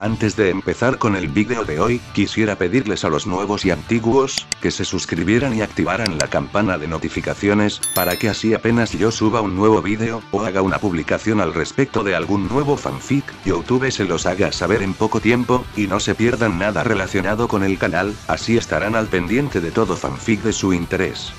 Antes de empezar con el vídeo de hoy, quisiera pedirles a los nuevos y antiguos, que se suscribieran y activaran la campana de notificaciones, para que así apenas yo suba un nuevo vídeo, o haga una publicación al respecto de algún nuevo fanfic, YouTube se los haga saber en poco tiempo, y no se pierdan nada relacionado con el canal, así estarán al pendiente de todo fanfic de su interés.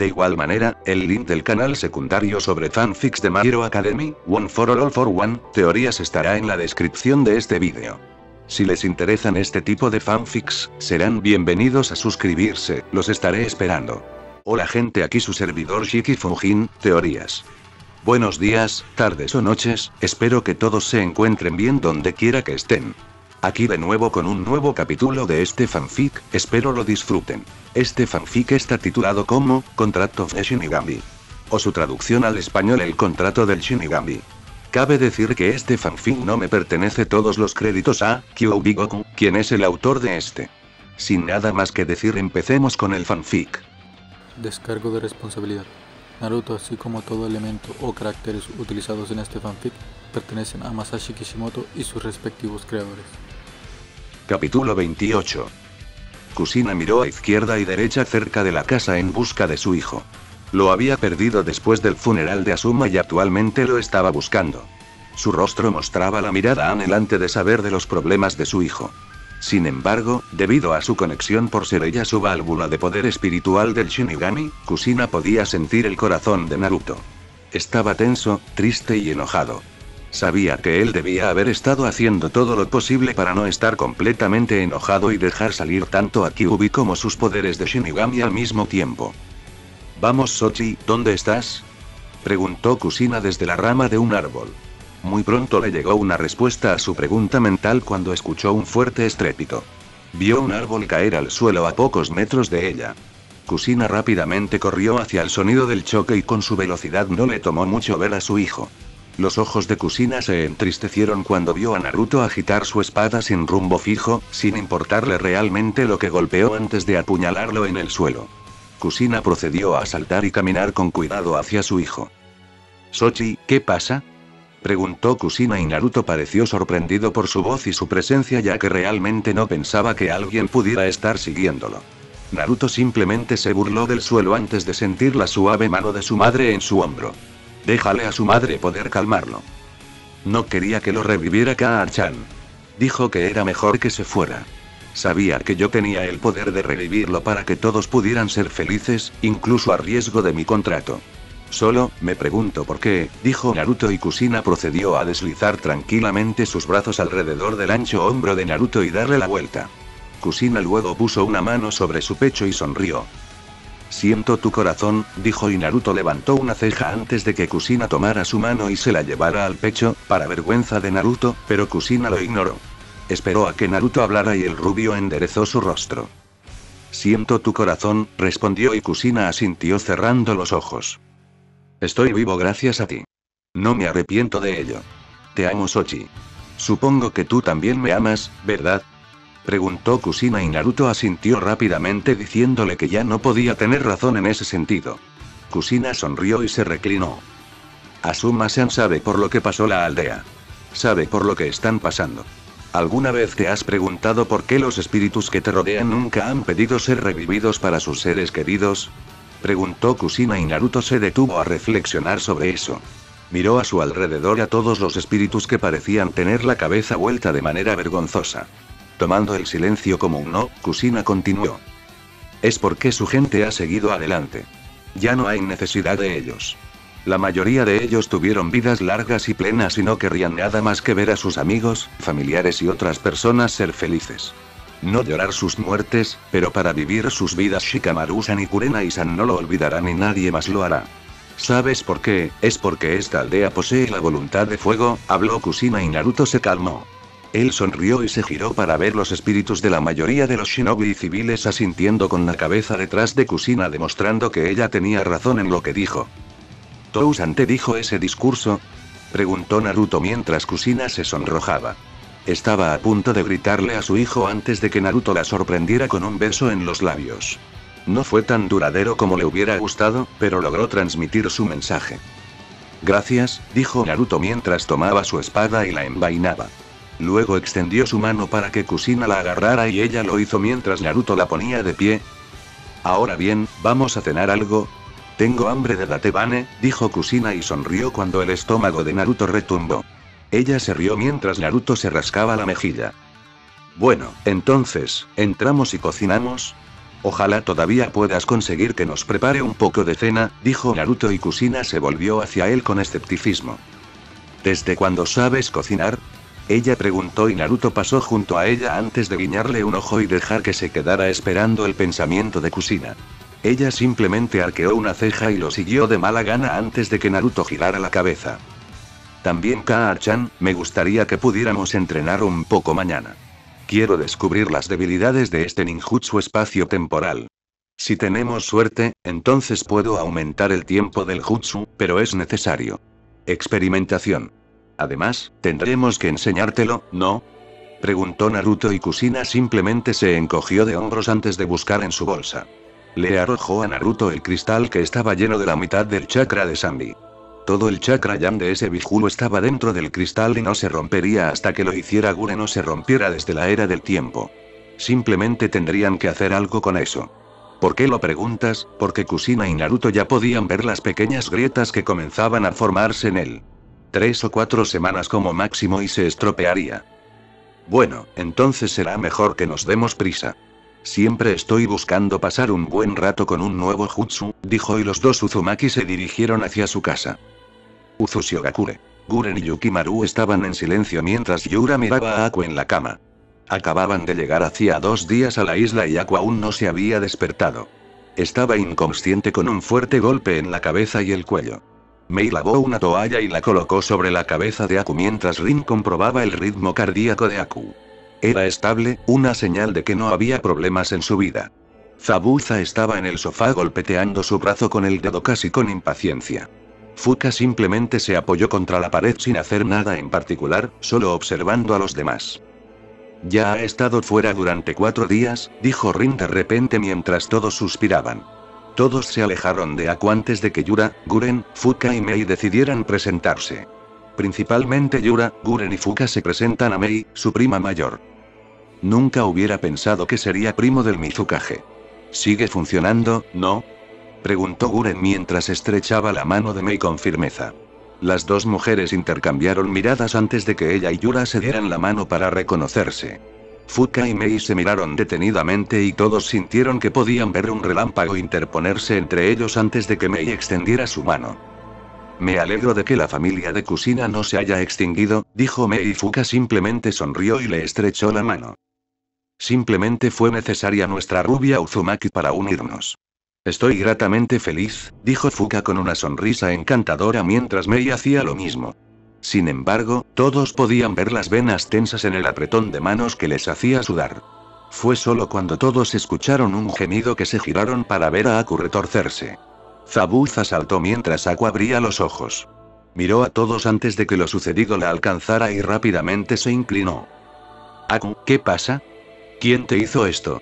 De igual manera, el link del canal secundario sobre fanfics de My Hero Academy, One for All All for One, teorías estará en la descripción de este vídeo. Si les interesan este tipo de fanfics, serán bienvenidos a suscribirse, los estaré esperando. Hola gente aquí su servidor Shiki Fujin, teorías. Buenos días, tardes o noches, espero que todos se encuentren bien donde quiera que estén. Aquí de nuevo con un nuevo capítulo de este fanfic, espero lo disfruten. Este fanfic está titulado como, Contract of the Shinigami. O su traducción al español El contrato del Shinigami. Cabe decir que este fanfic no me pertenece todos los créditos a Kyoubi Goku, quien es el autor de este. Sin nada más que decir empecemos con el fanfic. Descargo de responsabilidad. Naruto, así como todo elemento o caracteres utilizados en este fanfic, pertenecen a Masashi Kishimoto y sus respectivos creadores. Capítulo 28. Kusina miró a izquierda y derecha cerca de la casa en busca de su hijo. Lo había perdido después del funeral de Asuma y actualmente lo estaba buscando. Su rostro mostraba la mirada anhelante de saber de los problemas de su hijo. Sin embargo, debido a su conexión por ser ella su válvula de poder espiritual del Shinigami, Kusina podía sentir el corazón de Naruto. Estaba tenso, triste y enojado. Sabía que él debía haber estado haciendo todo lo posible para no estar completamente enojado y dejar salir tanto a Kyuubi como sus poderes de Shinigami al mismo tiempo. Vamos Sochi, ¿dónde estás? Preguntó Kusina desde la rama de un árbol. Muy pronto le llegó una respuesta a su pregunta mental cuando escuchó un fuerte estrépito. Vio un árbol caer al suelo a pocos metros de ella. Kusina rápidamente corrió hacia el sonido del choque y con su velocidad no le tomó mucho ver a su hijo. Los ojos de Kusina se entristecieron cuando vio a Naruto agitar su espada sin rumbo fijo, sin importarle realmente lo que golpeó antes de apuñalarlo en el suelo. Kusina procedió a saltar y caminar con cuidado hacia su hijo. Sochi, ¿qué pasa? Preguntó Kusina y Naruto pareció sorprendido por su voz y su presencia ya que realmente no pensaba que alguien pudiera estar siguiéndolo. Naruto simplemente se burló del suelo antes de sentir la suave mano de su madre en su hombro. Déjale a su madre poder calmarlo. No quería que lo reviviera Kaa-chan. Dijo que era mejor que se fuera. Sabía que yo tenía el poder de revivirlo para que todos pudieran ser felices, incluso a riesgo de mi contrato. Solo, me pregunto por qué, dijo Naruto y Kusina procedió a deslizar tranquilamente sus brazos alrededor del ancho hombro de Naruto y darle la vuelta. Kusina luego puso una mano sobre su pecho y sonrió. Siento tu corazón, dijo y Naruto levantó una ceja antes de que Kusina tomara su mano y se la llevara al pecho, para vergüenza de Naruto, pero Kusina lo ignoró. Esperó a que Naruto hablara y el rubio enderezó su rostro. Siento tu corazón, respondió y Kusina asintió cerrando los ojos. Estoy vivo gracias a ti. No me arrepiento de ello. Te amo Sochi. Supongo que tú también me amas, ¿verdad? Preguntó Kusina y Naruto asintió rápidamente diciéndole que ya no podía tener razón en ese sentido. Kusina sonrió y se reclinó. Asuma-san sabe por lo que pasó la aldea. Sabe por lo que están pasando. ¿Alguna vez te has preguntado por qué los espíritus que te rodean nunca han pedido ser revividos para sus seres queridos? Preguntó Kusina y Naruto se detuvo a reflexionar sobre eso. Miró a su alrededor a todos los espíritus que parecían tener la cabeza vuelta de manera vergonzosa. Tomando el silencio como un no, Kusina continuó. Es porque su gente ha seguido adelante. Ya no hay necesidad de ellos. La mayoría de ellos tuvieron vidas largas y plenas y no querrían nada más que ver a sus amigos, familiares y otras personas ser felices. No llorar sus muertes, pero para vivir sus vidas Shikamaru-san y Kurenai-san no lo olvidarán y nadie más lo hará. ¿Sabes por qué? Es porque esta aldea posee la voluntad de fuego, habló Kusina y Naruto se calmó. Él sonrió y se giró para ver los espíritus de la mayoría de los shinobi civiles asintiendo con la cabeza detrás de Kusina demostrando que ella tenía razón en lo que dijo. ¿Tousan te dijo ese discurso? Preguntó Naruto mientras Kusina se sonrojaba. Estaba a punto de gritarle a su hijo antes de que Naruto la sorprendiera con un beso en los labios. No fue tan duradero como le hubiera gustado, pero logró transmitir su mensaje. Gracias, dijo Naruto mientras tomaba su espada y la envainaba. Luego extendió su mano para que Kusina la agarrara y ella lo hizo mientras Naruto la ponía de pie. Ahora bien, ¿vamos a cenar algo? Tengo hambre de datebane, dijo Kusina y sonrió cuando el estómago de Naruto retumbó. Ella se rió mientras Naruto se rascaba la mejilla. Bueno, entonces, ¿entramos y cocinamos? Ojalá todavía puedas conseguir que nos prepare un poco de cena, dijo Naruto y Kusina se volvió hacia él con escepticismo. ¿Desde cuándo sabes cocinar? Ella preguntó y Naruto pasó junto a ella antes de guiñarle un ojo y dejar que se quedara esperando el pensamiento de Kusina. Ella simplemente arqueó una ceja y lo siguió de mala gana antes de que Naruto girara la cabeza. También Kaa-chan, me gustaría que pudiéramos entrenar un poco mañana. Quiero descubrir las debilidades de este ninjutsu espacio-temporal. Si tenemos suerte, entonces puedo aumentar el tiempo del jutsu, pero es necesario. Experimentación. Además, tendremos que enseñártelo, ¿no? Preguntó Naruto y Kusina simplemente se encogió de hombros antes de buscar en su bolsa. Le arrojó a Naruto el cristal que estaba lleno de la mitad del chakra de Sambi. Todo el chakra yan de ese Bijulu estaba dentro del cristal y no se rompería hasta que lo hiciera Gure no se rompiera desde la era del tiempo. Simplemente tendrían que hacer algo con eso. ¿Por qué lo preguntas? Porque Kusina y Naruto ya podían ver las pequeñas grietas que comenzaban a formarse en él. Tres o cuatro semanas como máximo y se estropearía. Bueno, entonces será mejor que nos demos prisa. Siempre estoy buscando pasar un buen rato con un nuevo jutsu, dijo y los dos Uzumaki se dirigieron hacia su casa. Uzushigakure. Guren y Yukimaru estaban en silencio mientras Yura miraba a Aku en la cama. Acababan de llegar hacía dos días a la isla y Aku aún no se había despertado. Estaba inconsciente con un fuerte golpe en la cabeza y el cuello. Mei lavó una toalla y la colocó sobre la cabeza de Aku mientras Rin comprobaba el ritmo cardíaco de Aku. Era estable, una señal de que no había problemas en su vida. Zabuza estaba en el sofá golpeteando su brazo con el dedo casi con impaciencia. Fuka simplemente se apoyó contra la pared sin hacer nada en particular, solo observando a los demás. Ya ha estado fuera durante cuatro días, dijo Rin de repente mientras todos suspiraban. Todos se alejaron de Aku antes de que Yura, Guren, Fuka y Mei decidieran presentarse. Principalmente Yura, Guren y Fuka se presentan a Mei, su prima mayor. Nunca hubiera pensado que sería primo del Mizukage. ¿Sigue funcionando, no? Preguntó Guren mientras estrechaba la mano de Mei con firmeza. Las dos mujeres intercambiaron miradas antes de que ella y Yura se dieran la mano para reconocerse. Fuka y Mei se miraron detenidamente y todos sintieron que podían ver un relámpago interponerse entre ellos antes de que Mei extendiera su mano. Me alegro de que la familia de Kusina no se haya extinguido, dijo Mei y Fuka simplemente sonrió y le estrechó la mano. Simplemente fue necesaria nuestra rubia Uzumaki para unirnos. Estoy gratamente feliz, dijo Fuka con una sonrisa encantadora mientras Mei hacía lo mismo. Sin embargo, todos podían ver las venas tensas en el apretón de manos que les hacía sudar. Fue solo cuando todos escucharon un gemido que se giraron para ver a Aku retorcerse. Zabuza saltó mientras Aku abría los ojos. Miró a todos antes de que lo sucedido la alcanzara y rápidamente se inclinó. Aku, ¿qué pasa? ¿Quién te hizo esto?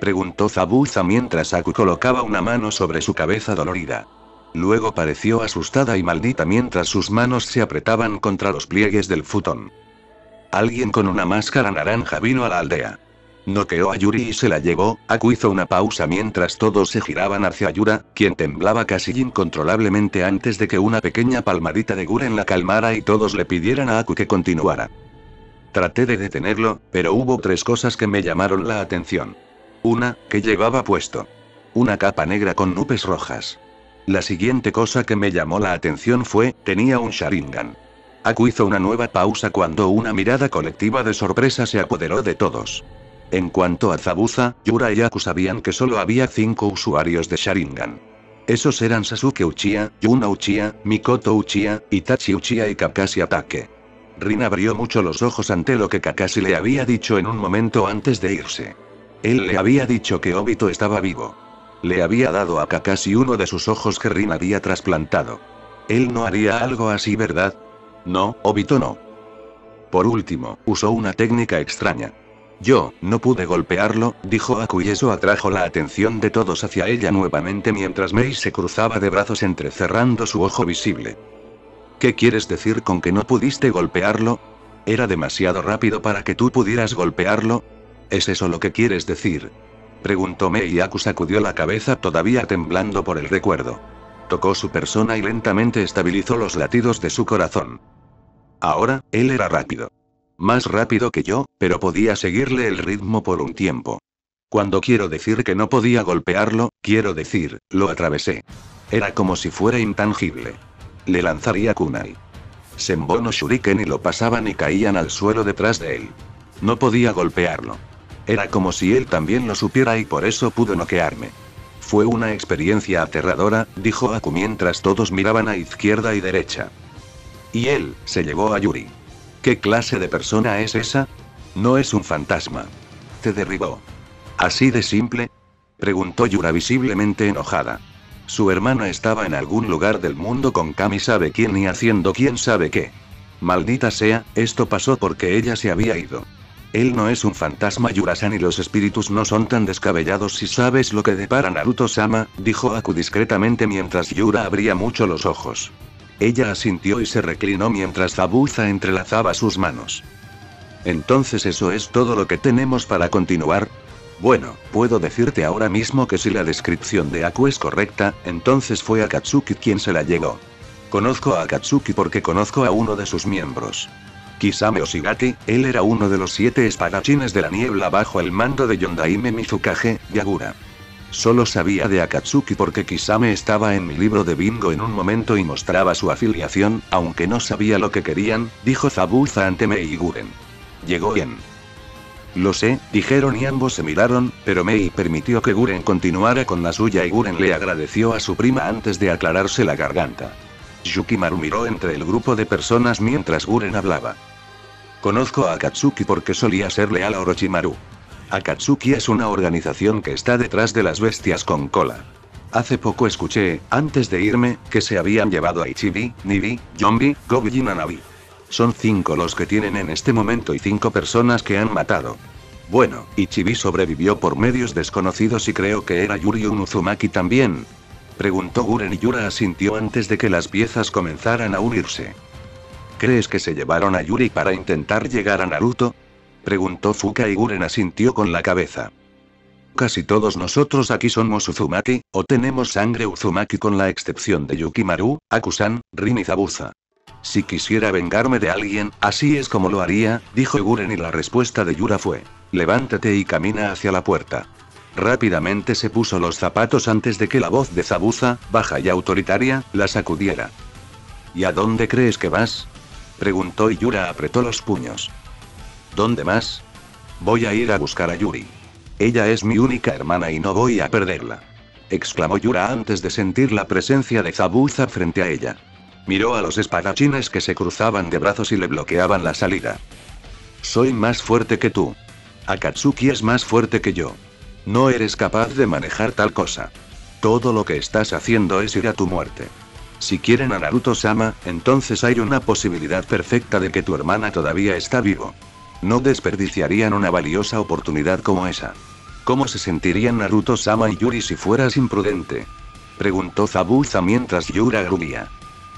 Preguntó Zabuza mientras Aku colocaba una mano sobre su cabeza dolorida. Luego pareció asustada y maldita mientras sus manos se apretaban contra los pliegues del futón. Alguien con una máscara naranja vino a la aldea. Noqueó a Yuri y se la llevó. Aku hizo una pausa mientras todos se giraban hacia Yura, quien temblaba casi incontrolablemente antes de que una pequeña palmadita de Guren la calmara y todos le pidieran a Aku que continuara. Traté de detenerlo, pero hubo tres cosas que me llamaron la atención. Una, que llevaba puesto. Una capa negra con nubes rojas. La siguiente cosa que me llamó la atención fue, tenía un Sharingan. Aku hizo una nueva pausa cuando una mirada colectiva de sorpresa se apoderó de todos. En cuanto a Zabuza, Yura y Aku sabían que solo había cinco usuarios de Sharingan. Esos eran Sasuke Uchiha, Yuna Uchiha, Mikoto Uchiha, Itachi Uchiha y Kakashi Atake. Rin abrió mucho los ojos ante lo que Kakashi le había dicho en un momento antes de irse. Él le había dicho que Obito estaba vivo. Le había dado a Kakashi uno de sus ojos que Rin había trasplantado. Él no haría algo así, ¿verdad? No, Obito no. Por último, usó una técnica extraña. Yo, no pude golpearlo, dijo Aku y eso atrajo la atención de todos hacia ella nuevamente mientras Mei se cruzaba de brazos entrecerrando su ojo visible. ¿Qué quieres decir con que no pudiste golpearlo? ¿Era demasiado rápido para que tú pudieras golpearlo? ¿Es eso lo que quieres decir? Preguntó Mei y Aku sacudió la cabeza todavía temblando por el recuerdo. Tocó su persona y lentamente estabilizó los latidos de su corazón. Ahora, él era rápido. Más rápido que yo, pero podía seguirle el ritmo por un tiempo. Cuando quiero decir que no podía golpearlo, quiero decir, lo atravesé. Era como si fuera intangible. Le lanzaría kunai. Sembono shuriken y lo pasaban y caían al suelo detrás de él. No podía golpearlo. Era como si él también lo supiera y por eso pudo noquearme. Fue una experiencia aterradora, dijo Aku mientras todos miraban a izquierda y derecha. Y él, se llevó a Yuri. ¿Qué clase de persona es esa? No es un fantasma. Te derribó. ¿Así de simple? Preguntó Yura visiblemente enojada. Su hermana estaba en algún lugar del mundo con Kami sabe quién y haciendo quién sabe qué. Maldita sea, esto pasó porque ella se había ido. Él no es un fantasma Yurasan y los espíritus no son tan descabellados si sabes lo que depara Naruto-sama, dijo Aku discretamente mientras Yura abría mucho los ojos. Ella asintió y se reclinó mientras Zabuza entrelazaba sus manos. Entonces eso es todo lo que tenemos para continuar. Bueno, puedo decirte ahora mismo que si la descripción de Aku es correcta, entonces fue Akatsuki quien se la llegó. Conozco a Akatsuki porque conozco a uno de sus miembros. Kisame Oshigati, él era uno de los siete espadachines de la niebla bajo el mando de Yondaime Mizukage, Yagura. Solo sabía de Akatsuki porque Kisame estaba en mi libro de bingo en un momento y mostraba su afiliación, aunque no sabía lo que querían, dijo Zabuza ante Mei y Guren. Llegó bien. Lo sé, dijeron y ambos se miraron, pero Mei permitió que Guren continuara con la suya y Guren le agradeció a su prima antes de aclararse la garganta. Yukimaru miró entre el grupo de personas mientras Guren hablaba. Conozco a Akatsuki porque solía ser leal a Orochimaru. Akatsuki es una organización que está detrás de las bestias con cola. Hace poco escuché, antes de irme, que se habían llevado a Ichibi, Nibi, Yombi, Gobi y Nanabi. Son cinco los que tienen en este momento y cinco personas que han matado. Bueno, Ichibi sobrevivió por medios desconocidos y creo que era Yuri Uzumaki también. Preguntó Guren y Yura asintió antes de que las piezas comenzaran a unirse. ¿Crees que se llevaron a Yuri para intentar llegar a Naruto? Preguntó Fuka y Guren asintió con la cabeza. Casi todos nosotros aquí somos Uzumaki, o tenemos sangre Uzumaki con la excepción de Yukimaru, Akusan, Rin y Zabuza. Si quisiera vengarme de alguien, así es como lo haría, dijo Guren y la respuesta de Yura fue, levántate y camina hacia la puerta. Rápidamente se puso los zapatos antes de que la voz de Zabuza, baja y autoritaria, la sacudiera. ¿Y a dónde crees que vas? Preguntó y Yura apretó los puños. ¿Dónde más? Voy a ir a buscar a Yuri. Ella es mi única hermana y no voy a perderla. Exclamó Yura antes de sentir la presencia de Zabuza frente a ella. Miró a los espadachines que se cruzaban de brazos y le bloqueaban la salida. Soy más fuerte que tú. Akatsuki es más fuerte que yo. No eres capaz de manejar tal cosa. Todo lo que estás haciendo es ir a tu muerte. Si quieren a Naruto-sama, entonces hay una posibilidad perfecta de que tu hermana todavía está vivo. No desperdiciarían una valiosa oportunidad como esa. ¿Cómo se sentirían Naruto-sama y Yuri si fueras imprudente? Preguntó Zabuza mientras Yura grubía.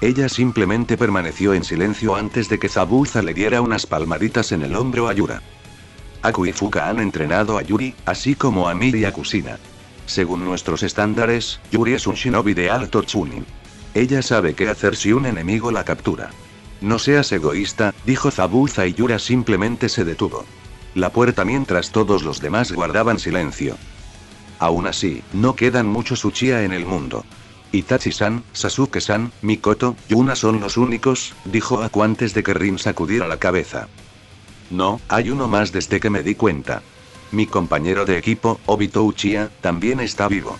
Ella simplemente permaneció en silencio antes de que Zabuza le diera unas palmaditas en el hombro a Yura. Aku y Fuka han entrenado a Yuri, así como a Miri y a Kusina. Según nuestros estándares, Yuri es un shinobi de alto chunin. Ella sabe qué hacer si un enemigo la captura. No seas egoísta, dijo Zabuza y Yura simplemente se detuvo. La puerta mientras todos los demás guardaban silencio. Aún así, no quedan muchos Uchiha en el mundo. Itachi-san, Sasuke-san, Mikoto, Yuna son los únicos, dijo Aku antes de que Rin sacudiera la cabeza. No, hay uno más desde que me di cuenta. Mi compañero de equipo, Obito Uchiha, también está vivo.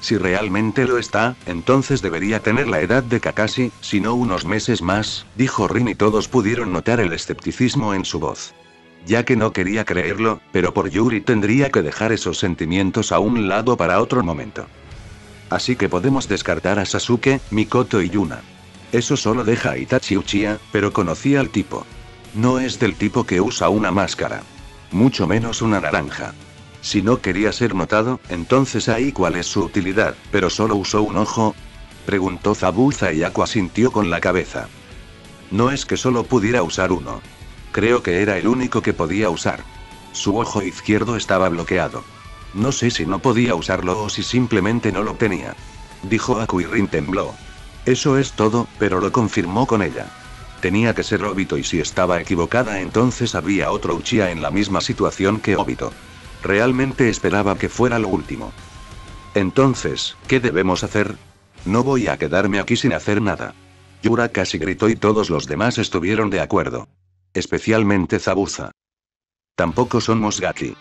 Si realmente lo está, entonces debería tener la edad de Kakashi, si no unos meses más, dijo Rin y todos pudieron notar el escepticismo en su voz. Ya que no quería creerlo, pero por Yuri tendría que dejar esos sentimientos a un lado para otro momento. Así que podemos descartar a Sasuke, Mikoto y Yuna. Eso solo deja a Itachi Uchiha, pero conocí al tipo. No es del tipo que usa una máscara. mucho menos una naranja. Si no quería ser notado, entonces ahí cuál es su utilidad, pero solo usó un ojo. Preguntó Zabuza y Aqua sintió con la cabeza. No es que solo pudiera usar uno. Creo que era el único que podía usar. Su ojo izquierdo estaba bloqueado. No sé si no podía usarlo o si simplemente no lo tenía. Dijo Aku y Rin tembló. Eso es todo, pero lo confirmó con ella. Tenía que ser Obito y si estaba equivocada entonces había otro Uchiha en la misma situación que Obito. Realmente esperaba que fuera lo último. Entonces, ¿qué debemos hacer? No voy a quedarme aquí sin hacer nada. Yura casi gritó y todos los demás estuvieron de acuerdo. Especialmente Zabuza. Tampoco somos Gaki.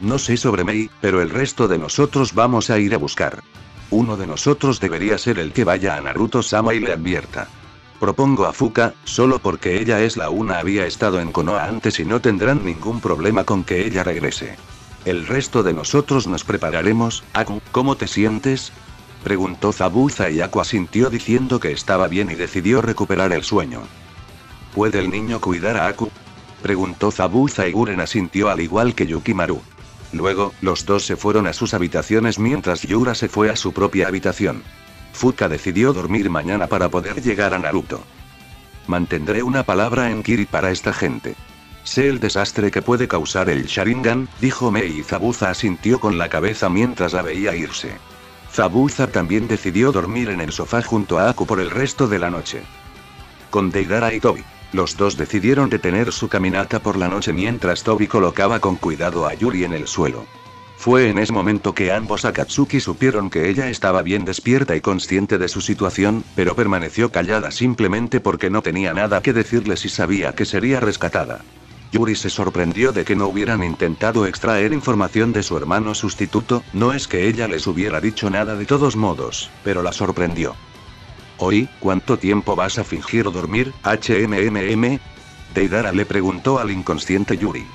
No sé sobre Mei, pero el resto de nosotros vamos a ir a buscar. Uno de nosotros debería ser el que vaya a Naruto-sama y le advierta. Propongo a Fuka, solo porque ella es la una había estado en Konoha antes y no tendrán ningún problema con que ella regrese. El resto de nosotros nos prepararemos. Aku, ¿cómo te sientes? Preguntó Zabuza y Aku asintió diciendo que estaba bien y decidió recuperar el sueño. ¿Puede el niño cuidar a Aku? Preguntó Zabuza y Guren asintió al igual que Yukimaru. Luego, los dos se fueron a sus habitaciones mientras Yura se fue a su propia habitación. Fuka decidió dormir mañana para poder llegar a Naruto. Mantendré una palabra en Kiri para esta gente. Sé el desastre que puede causar el Sharingan, dijo Mei y Zabuza asintió con la cabeza mientras la veía irse. Zabuza también decidió dormir en el sofá junto a Aku por el resto de la noche. Con Deidara y Tobi. Los dos decidieron detener su caminata por la noche mientras Tobi colocaba con cuidado a Yuri en el suelo. Fue en ese momento que ambos Akatsuki supieron que ella estaba bien despierta y consciente de su situación, pero permaneció callada simplemente porque no tenía nada que decirle si sabía que sería rescatada. Yuri se sorprendió de que no hubieran intentado extraer información de su hermano sustituto, no es que ella les hubiera dicho nada de todos modos, pero la sorprendió. Hoy, ¿cuánto tiempo vas a fingir dormir, HMMM? Deidara le preguntó al inconsciente Yuri.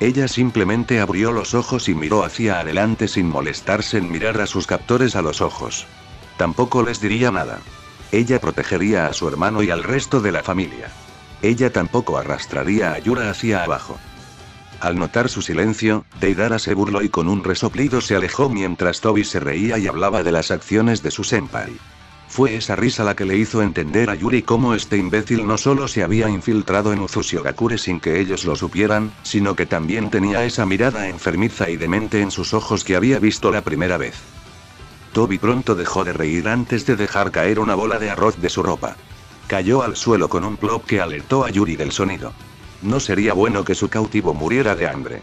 Ella simplemente abrió los ojos y miró hacia adelante sin molestarse en mirar a sus captores a los ojos. Tampoco les diría nada. Ella protegería a su hermano y al resto de la familia. Ella tampoco arrastraría a Yura hacia abajo. Al notar su silencio, Deidara se burló y con un resoplido se alejó mientras Toby se reía y hablaba de las acciones de su senpai. Fue esa risa la que le hizo entender a Yuri cómo este imbécil no solo se había infiltrado en Uzushigakure sin que ellos lo supieran, sino que también tenía esa mirada enfermiza y demente en sus ojos que había visto la primera vez. Toby pronto dejó de reír antes de dejar caer una bola de arroz de su ropa. Cayó al suelo con un plop que alertó a Yuri del sonido. No sería bueno que su cautivo muriera de hambre.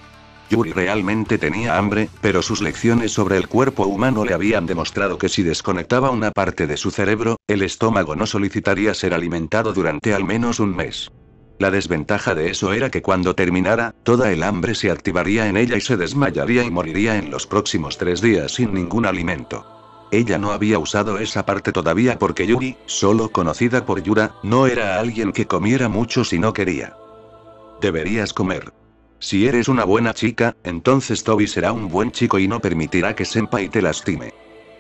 Yuri realmente tenía hambre, pero sus lecciones sobre el cuerpo humano le habían demostrado que si desconectaba una parte de su cerebro, el estómago no solicitaría ser alimentado durante al menos un mes. La desventaja de eso era que cuando terminara, toda el hambre se activaría en ella y se desmayaría y moriría en los próximos tres días sin ningún alimento. Ella no había usado esa parte todavía porque Yuri, solo conocida por Yura, no era alguien que comiera mucho si no quería. Deberías comer. Si eres una buena chica, entonces Toby será un buen chico y no permitirá que Senpai te lastime.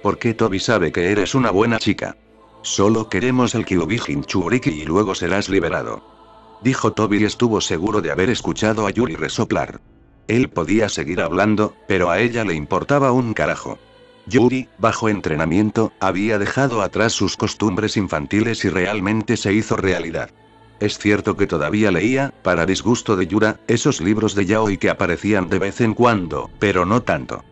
Porque Toby sabe que eres una buena chica. Solo queremos el Kyubijin Churiki y luego serás liberado. Dijo Toby y estuvo seguro de haber escuchado a Yuri resoplar. Él podía seguir hablando, pero a ella le importaba un carajo. Yuri, bajo entrenamiento, había dejado atrás sus costumbres infantiles y realmente se hizo realidad. Es cierto que todavía leía, para disgusto de Yura, esos libros de yaoi que aparecían de vez en cuando, pero no tanto.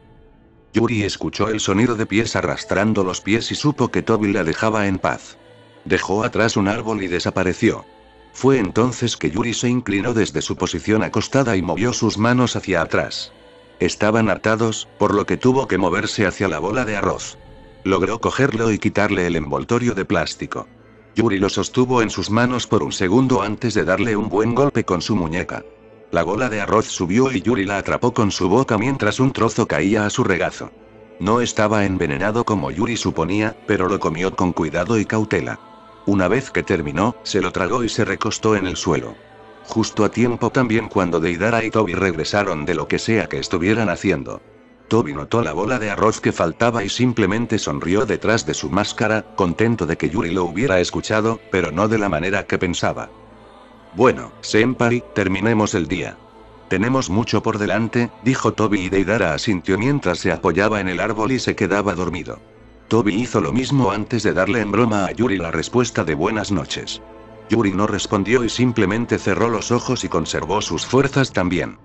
Yuri escuchó el sonido de pies arrastrando los pies y supo que Toby la dejaba en paz. Dejó atrás un árbol y desapareció. Fue entonces que Yuri se inclinó desde su posición acostada y movió sus manos hacia atrás. Estaban atados, por lo que tuvo que moverse hacia la bola de arroz. Logró cogerlo y quitarle el envoltorio de plástico. Yuri lo sostuvo en sus manos por un segundo antes de darle un buen golpe con su muñeca. La bola de arroz subió y Yuri la atrapó con su boca mientras un trozo caía a su regazo. No estaba envenenado como Yuri suponía, pero lo comió con cuidado y cautela. Una vez que terminó, se lo tragó y se recostó en el suelo. Justo a tiempo también cuando Deidara y Toby regresaron de lo que sea que estuvieran haciendo. Toby notó la bola de arroz que faltaba y simplemente sonrió detrás de su máscara, contento de que Yuri lo hubiera escuchado, pero no de la manera que pensaba. Bueno, Senpai, terminemos el día. Tenemos mucho por delante, dijo Toby y Deidara asintió mientras se apoyaba en el árbol y se quedaba dormido. Toby hizo lo mismo antes de darle en broma a Yuri la respuesta de buenas noches. Yuri no respondió y simplemente cerró los ojos y conservó sus fuerzas también.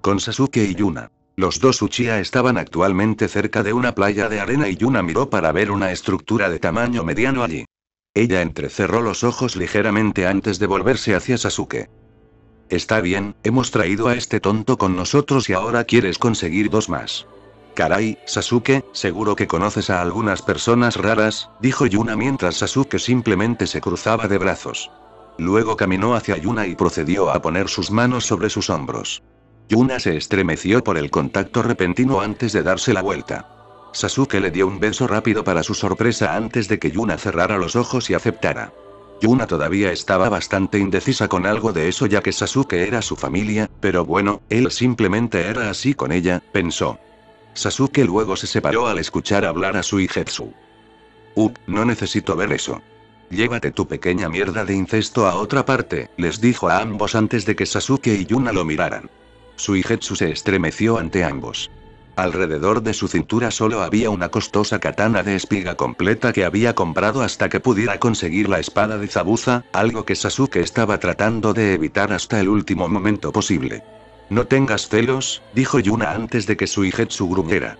Con Sasuke y Yuna. Los dos Uchiha estaban actualmente cerca de una playa de arena y Yuna miró para ver una estructura de tamaño mediano allí. Ella entrecerró los ojos ligeramente antes de volverse hacia Sasuke. Está bien, hemos traído a este tonto con nosotros y ahora quieres conseguir dos más. Caray, Sasuke, seguro que conoces a algunas personas raras, dijo Yuna mientras Sasuke simplemente se cruzaba de brazos. Luego caminó hacia Yuna y procedió a poner sus manos sobre sus hombros. Yuna se estremeció por el contacto repentino antes de darse la vuelta. Sasuke le dio un beso rápido para su sorpresa antes de que Yuna cerrara los ojos y aceptara. Yuna todavía estaba bastante indecisa con algo de eso ya que Sasuke era su familia, pero bueno, él simplemente era así con ella, pensó. Sasuke luego se separó al escuchar hablar a Suigetsu. Uh, no necesito ver eso. Llévate tu pequeña mierda de incesto a otra parte, les dijo a ambos antes de que Sasuke y Yuna lo miraran. Suigetsu se estremeció ante ambos. Alrededor de su cintura solo había una costosa katana de espiga completa que había comprado hasta que pudiera conseguir la espada de Zabuza, algo que Sasuke estaba tratando de evitar hasta el último momento posible. No tengas celos, dijo Yuna antes de que Suigetsu gruñera.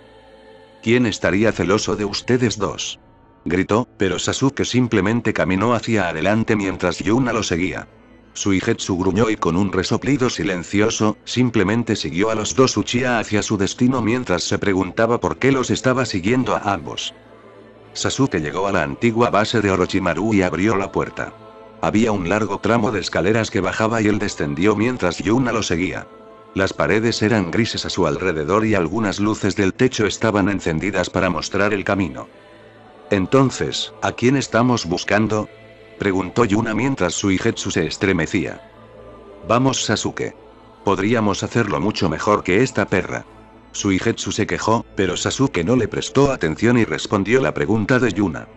¿Quién estaría celoso de ustedes dos? Gritó, pero Sasuke simplemente caminó hacia adelante mientras Yuna lo seguía. Suigetsu gruñó y con un resoplido silencioso, simplemente siguió a los dos Uchiha hacia su destino mientras se preguntaba por qué los estaba siguiendo a ambos. Sasuke llegó a la antigua base de Orochimaru y abrió la puerta. Había un largo tramo de escaleras que bajaba y él descendió mientras Yuna lo seguía. Las paredes eran grises a su alrededor y algunas luces del techo estaban encendidas para mostrar el camino. Entonces, ¿a quién estamos buscando? Preguntó Yuna mientras Suigetsu se estremecía. Vamos Sasuke. Podríamos hacerlo mucho mejor que esta perra. Suigetsu se quejó, pero Sasuke no le prestó atención y respondió la pregunta de Yuna.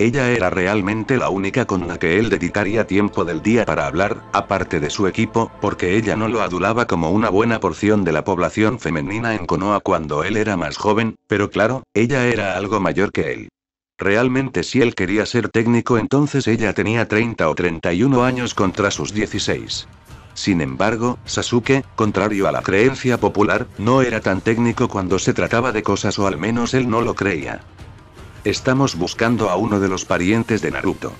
Ella era realmente la única con la que él dedicaría tiempo del día para hablar, aparte de su equipo, porque ella no lo adulaba como una buena porción de la población femenina en Konoha cuando él era más joven, pero claro, ella era algo mayor que él. Realmente si él quería ser técnico entonces ella tenía 30 o 31 años contra sus 16. Sin embargo, Sasuke, contrario a la creencia popular, no era tan técnico cuando se trataba de cosas o al menos él no lo creía. Estamos buscando a uno de los parientes de Naruto.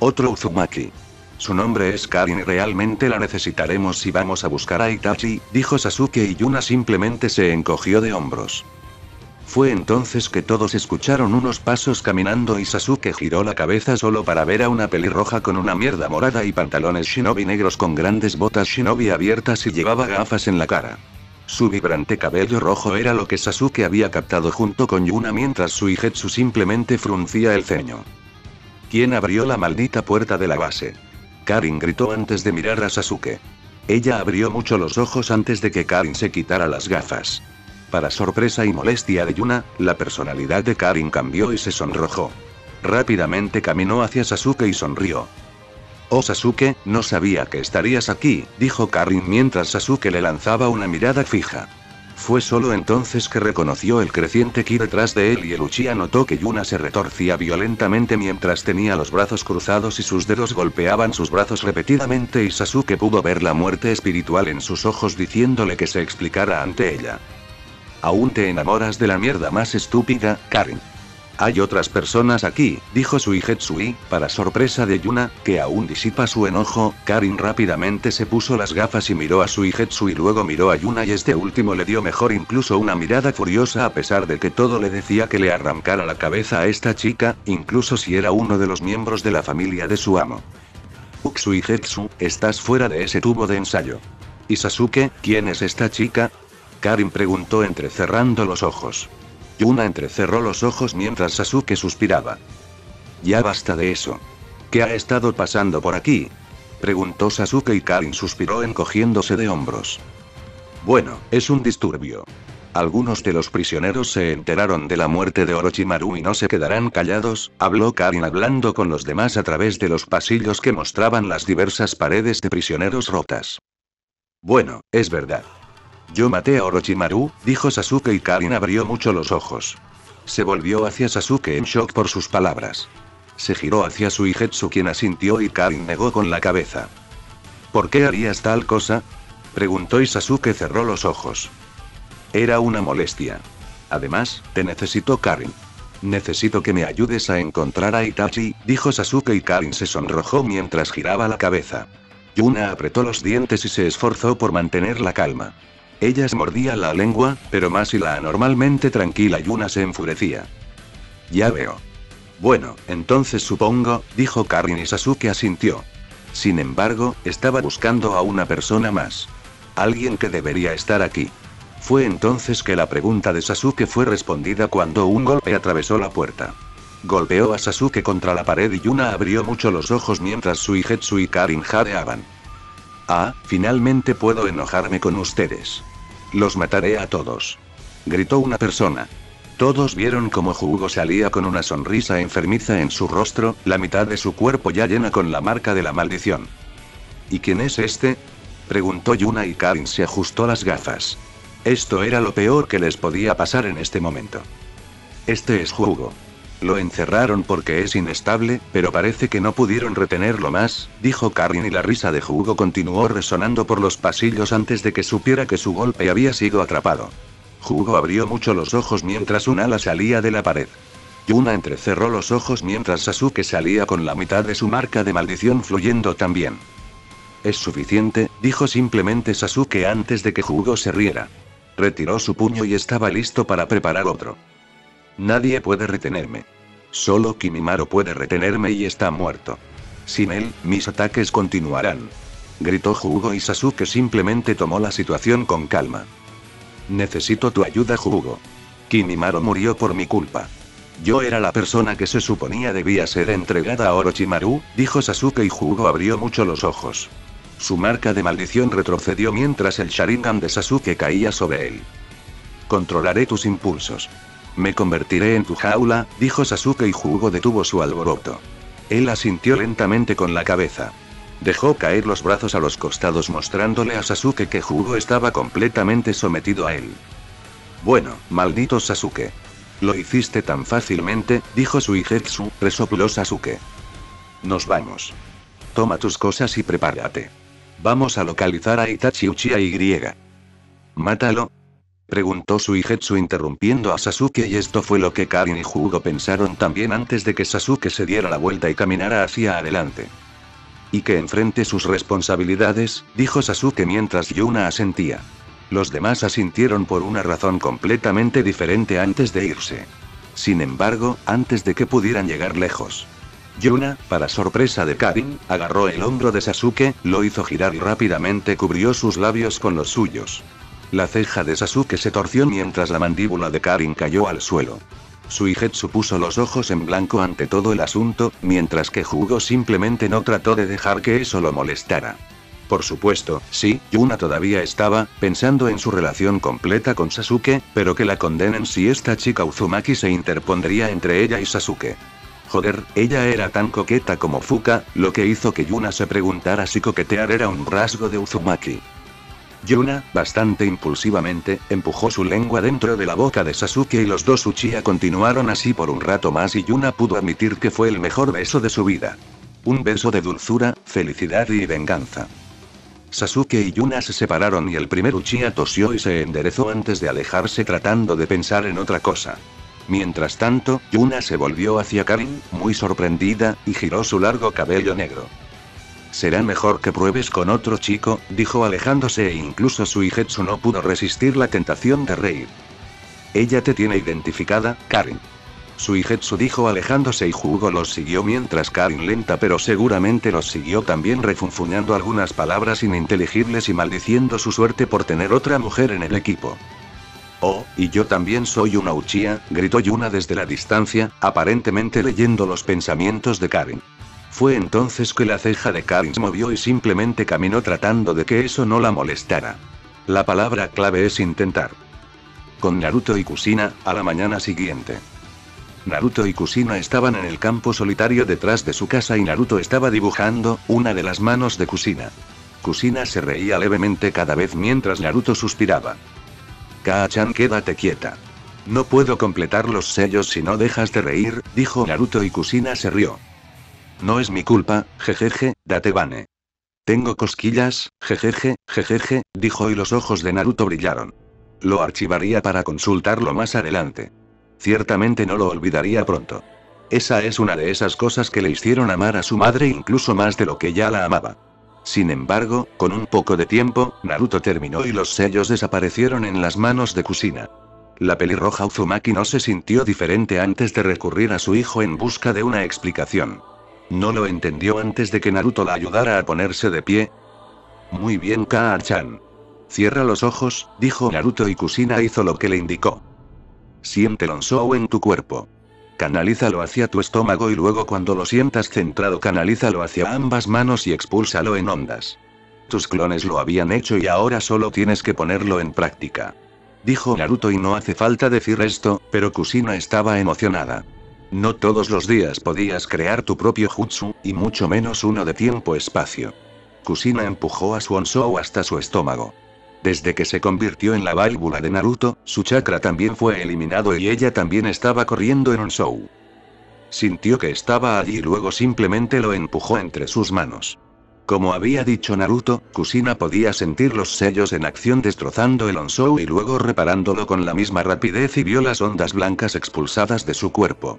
Otro Uzumaki. Su nombre es Karin y realmente la necesitaremos si vamos a buscar a Itachi, dijo Sasuke y Yuna simplemente se encogió de hombros. Fue entonces que todos escucharon unos pasos caminando y Sasuke giró la cabeza solo para ver a una pelirroja con una mierda morada y pantalones shinobi negros con grandes botas shinobi abiertas y llevaba gafas en la cara. Su vibrante cabello rojo era lo que Sasuke había captado junto con Yuna mientras Suigetsu simplemente fruncía el ceño. ¿Quién abrió la maldita puerta de la base? Karin gritó antes de mirar a Sasuke. Ella abrió mucho los ojos antes de que Karin se quitara las gafas. Para sorpresa y molestia de Yuna, la personalidad de Karin cambió y se sonrojó. Rápidamente caminó hacia Sasuke y sonrió. Oh Sasuke, no sabía que estarías aquí, dijo Karin mientras Sasuke le lanzaba una mirada fija. Fue solo entonces que reconoció el creciente ki detrás de él y el Uchiha notó que Yuna se retorcía violentamente mientras tenía los brazos cruzados y sus dedos golpeaban sus brazos repetidamente y Sasuke pudo ver la muerte espiritual en sus ojos diciéndole que se explicara ante ella. Aún te enamoras de la mierda más estúpida, Karin. Hay otras personas aquí, dijo Suigetsui, para sorpresa de Yuna, que aún disipa su enojo, Karin rápidamente se puso las gafas y miró a Suigetsu y luego miró a Yuna y este último le dio mejor incluso una mirada furiosa a pesar de que todo le decía que le arrancara la cabeza a esta chica, incluso si era uno de los miembros de la familia de su amo. Uxuigetsu, estás fuera de ese tubo de ensayo. ¿Y Sasuke, quién es esta chica? Karin preguntó entrecerrando los ojos. Yuna entrecerró los ojos mientras Sasuke suspiraba. Ya basta de eso. ¿Qué ha estado pasando por aquí? Preguntó Sasuke y Karin suspiró encogiéndose de hombros. Bueno, es un disturbio. Algunos de los prisioneros se enteraron de la muerte de Orochimaru y no se quedarán callados, habló Karin hablando con los demás a través de los pasillos que mostraban las diversas paredes de prisioneros rotas. Bueno, es verdad. Yo maté a Orochimaru, dijo Sasuke y Karin abrió mucho los ojos. Se volvió hacia Sasuke en shock por sus palabras. Se giró hacia Suigetsu quien asintió y Karin negó con la cabeza. ¿Por qué harías tal cosa? Preguntó y Sasuke cerró los ojos. Era una molestia. Además, te necesito Karin. Necesito que me ayudes a encontrar a Itachi, dijo Sasuke y Karin se sonrojó mientras giraba la cabeza. Yuna apretó los dientes y se esforzó por mantener la calma. Ella se mordía la lengua, pero más y la anormalmente tranquila Yuna se enfurecía. Ya veo. Bueno, entonces supongo, dijo Karin y Sasuke asintió. Sin embargo, estaba buscando a una persona más. Alguien que debería estar aquí. Fue entonces que la pregunta de Sasuke fue respondida cuando un golpe atravesó la puerta. Golpeó a Sasuke contra la pared y Yuna abrió mucho los ojos mientras Suigetsu y Karin jadeaban. Ah, finalmente puedo enojarme con ustedes. Los mataré a todos. Gritó una persona. Todos vieron cómo Hugo salía con una sonrisa enfermiza en su rostro, la mitad de su cuerpo ya llena con la marca de la maldición. ¿Y quién es este? Preguntó Yuna y Karin se ajustó las gafas. Esto era lo peor que les podía pasar en este momento. Este es Hugo. Lo encerraron porque es inestable, pero parece que no pudieron retenerlo más, dijo Karin y la risa de Hugo continuó resonando por los pasillos antes de que supiera que su golpe había sido atrapado. Hugo abrió mucho los ojos mientras un ala salía de la pared. Yuna entrecerró los ojos mientras Sasuke salía con la mitad de su marca de maldición fluyendo también. Es suficiente, dijo simplemente Sasuke antes de que Hugo se riera. Retiró su puño y estaba listo para preparar otro. Nadie puede retenerme. Solo Kimimaro puede retenerme y está muerto. Sin él, mis ataques continuarán. Gritó Hugo y Sasuke simplemente tomó la situación con calma. Necesito tu ayuda, Hugo. Kimimaro murió por mi culpa. Yo era la persona que se suponía debía ser entregada a Orochimaru, dijo Sasuke y Hugo abrió mucho los ojos. Su marca de maldición retrocedió mientras el Sharingan de Sasuke caía sobre él. Controlaré tus impulsos. Me convertiré en tu jaula, dijo Sasuke y Hugo detuvo su alboroto. Él asintió lentamente con la cabeza. Dejó caer los brazos a los costados mostrándole a Sasuke que Hugo estaba completamente sometido a él. Bueno, maldito Sasuke. Lo hiciste tan fácilmente, dijo Suigetsu, resopló Sasuke. Nos vamos. Toma tus cosas y prepárate. Vamos a localizar a Itachi Uchiha Y. Mátalo, Preguntó Suigetsu interrumpiendo a Sasuke y esto fue lo que Karin y Hugo pensaron también antes de que Sasuke se diera la vuelta y caminara hacia adelante. Y que enfrente sus responsabilidades, dijo Sasuke mientras Yuna asentía. Los demás asintieron por una razón completamente diferente antes de irse. Sin embargo, antes de que pudieran llegar lejos. Yuna, para sorpresa de Karin, agarró el hombro de Sasuke, lo hizo girar y rápidamente cubrió sus labios con los suyos. La ceja de Sasuke se torció mientras la mandíbula de Karin cayó al suelo. Suigetsu puso los ojos en blanco ante todo el asunto, mientras que Hugo simplemente no trató de dejar que eso lo molestara. Por supuesto, sí, Yuna todavía estaba, pensando en su relación completa con Sasuke, pero que la condenen si esta chica Uzumaki se interpondría entre ella y Sasuke. Joder, ella era tan coqueta como Fuka, lo que hizo que Yuna se preguntara si coquetear era un rasgo de Uzumaki. Yuna, bastante impulsivamente, empujó su lengua dentro de la boca de Sasuke y los dos Uchiha continuaron así por un rato más y Yuna pudo admitir que fue el mejor beso de su vida. Un beso de dulzura, felicidad y venganza. Sasuke y Yuna se separaron y el primer Uchiha tosió y se enderezó antes de alejarse tratando de pensar en otra cosa. Mientras tanto, Yuna se volvió hacia Karin, muy sorprendida, y giró su largo cabello negro. Será mejor que pruebes con otro chico, dijo alejándose e incluso Suigetsu no pudo resistir la tentación de reír. Ella te tiene identificada, Karin. Suigetsu dijo alejándose y Hugo los siguió mientras Karin lenta pero seguramente los siguió también refunfuñando algunas palabras ininteligibles y maldiciendo su suerte por tener otra mujer en el equipo. Oh, y yo también soy una Uchiha, gritó Yuna desde la distancia, aparentemente leyendo los pensamientos de Karin. Fue entonces que la ceja de Karin se movió y simplemente caminó tratando de que eso no la molestara. La palabra clave es intentar. Con Naruto y Kusina, a la mañana siguiente. Naruto y Kusina estaban en el campo solitario detrás de su casa y Naruto estaba dibujando una de las manos de Kusina. Kusina se reía levemente cada vez mientras Naruto suspiraba. Kaa-chan quédate quieta. No puedo completar los sellos si no dejas de reír, dijo Naruto y Kusina se rió. No es mi culpa, jejeje, date bane. Tengo cosquillas, jejeje, jejeje, dijo y los ojos de Naruto brillaron. Lo archivaría para consultarlo más adelante. Ciertamente no lo olvidaría pronto. Esa es una de esas cosas que le hicieron amar a su madre incluso más de lo que ya la amaba. Sin embargo, con un poco de tiempo, Naruto terminó y los sellos desaparecieron en las manos de Kusina. La pelirroja Uzumaki no se sintió diferente antes de recurrir a su hijo en busca de una explicación. No lo entendió antes de que Naruto la ayudara a ponerse de pie. Muy bien, Kaa-chan. Cierra los ojos, dijo Naruto y Kusina hizo lo que le indicó. Siente Lonsou en tu cuerpo. Canalízalo hacia tu estómago y luego cuando lo sientas centrado canalízalo hacia ambas manos y expúlsalo en ondas. Tus clones lo habían hecho y ahora solo tienes que ponerlo en práctica. Dijo Naruto y no hace falta decir esto, pero Kusina estaba emocionada. No todos los días podías crear tu propio jutsu, y mucho menos uno de tiempo-espacio. Kusina empujó a su Onsou hasta su estómago. Desde que se convirtió en la válvula de Naruto, su chakra también fue eliminado y ella también estaba corriendo en un. Sintió que estaba allí y luego simplemente lo empujó entre sus manos. Como había dicho Naruto, Kusina podía sentir los sellos en acción destrozando el Onsou y luego reparándolo con la misma rapidez y vio las ondas blancas expulsadas de su cuerpo.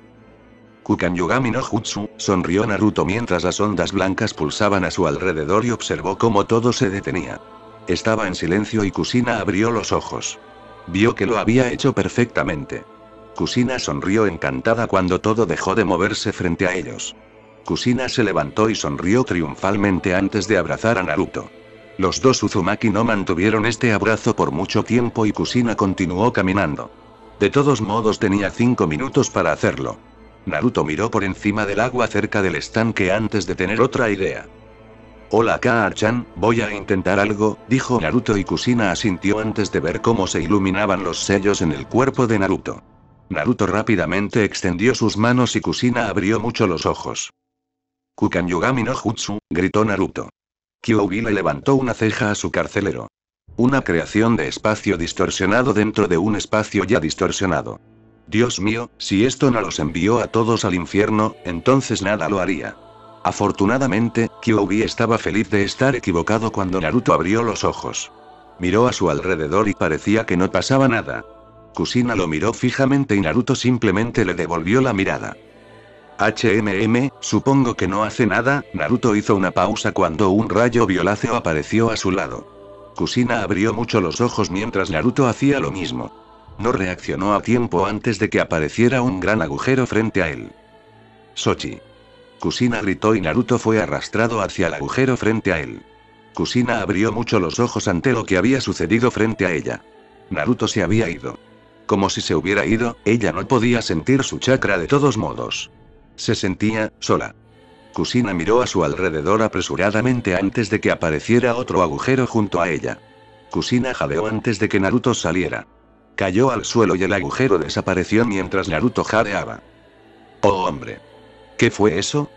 Kukan Yogami no Jutsu, sonrió Naruto mientras las ondas blancas pulsaban a su alrededor y observó cómo todo se detenía. Estaba en silencio y Kusina abrió los ojos. Vio que lo había hecho perfectamente. Kusina sonrió encantada cuando todo dejó de moverse frente a ellos. Kusina se levantó y sonrió triunfalmente antes de abrazar a Naruto. Los dos Uzumaki no mantuvieron este abrazo por mucho tiempo y Kusina continuó caminando. De todos modos tenía cinco minutos para hacerlo. Naruto miró por encima del agua cerca del estanque antes de tener otra idea. Hola Kaa-chan, voy a intentar algo, dijo Naruto y Kusina asintió antes de ver cómo se iluminaban los sellos en el cuerpo de Naruto. Naruto rápidamente extendió sus manos y Kusina abrió mucho los ojos. Kukan Yogami no Jutsu, gritó Naruto. Kyoubi le levantó una ceja a su carcelero. Una creación de espacio distorsionado dentro de un espacio ya distorsionado. Dios mío, si esto no los envió a todos al infierno, entonces nada lo haría. Afortunadamente, Kyoubi estaba feliz de estar equivocado cuando Naruto abrió los ojos. Miró a su alrededor y parecía que no pasaba nada. Kusina lo miró fijamente y Naruto simplemente le devolvió la mirada. HMM, supongo que no hace nada, Naruto hizo una pausa cuando un rayo violáceo apareció a su lado. Kusina abrió mucho los ojos mientras Naruto hacía lo mismo. No reaccionó a tiempo antes de que apareciera un gran agujero frente a él. Sochi. Kusina gritó y Naruto fue arrastrado hacia el agujero frente a él. Kusina abrió mucho los ojos ante lo que había sucedido frente a ella. Naruto se había ido. Como si se hubiera ido, ella no podía sentir su chakra de todos modos. Se sentía, sola. Kusina miró a su alrededor apresuradamente antes de que apareciera otro agujero junto a ella. Kusina jadeó antes de que Naruto saliera. Cayó al suelo y el agujero desapareció mientras Naruto jadeaba. Oh hombre. ¿Qué fue eso?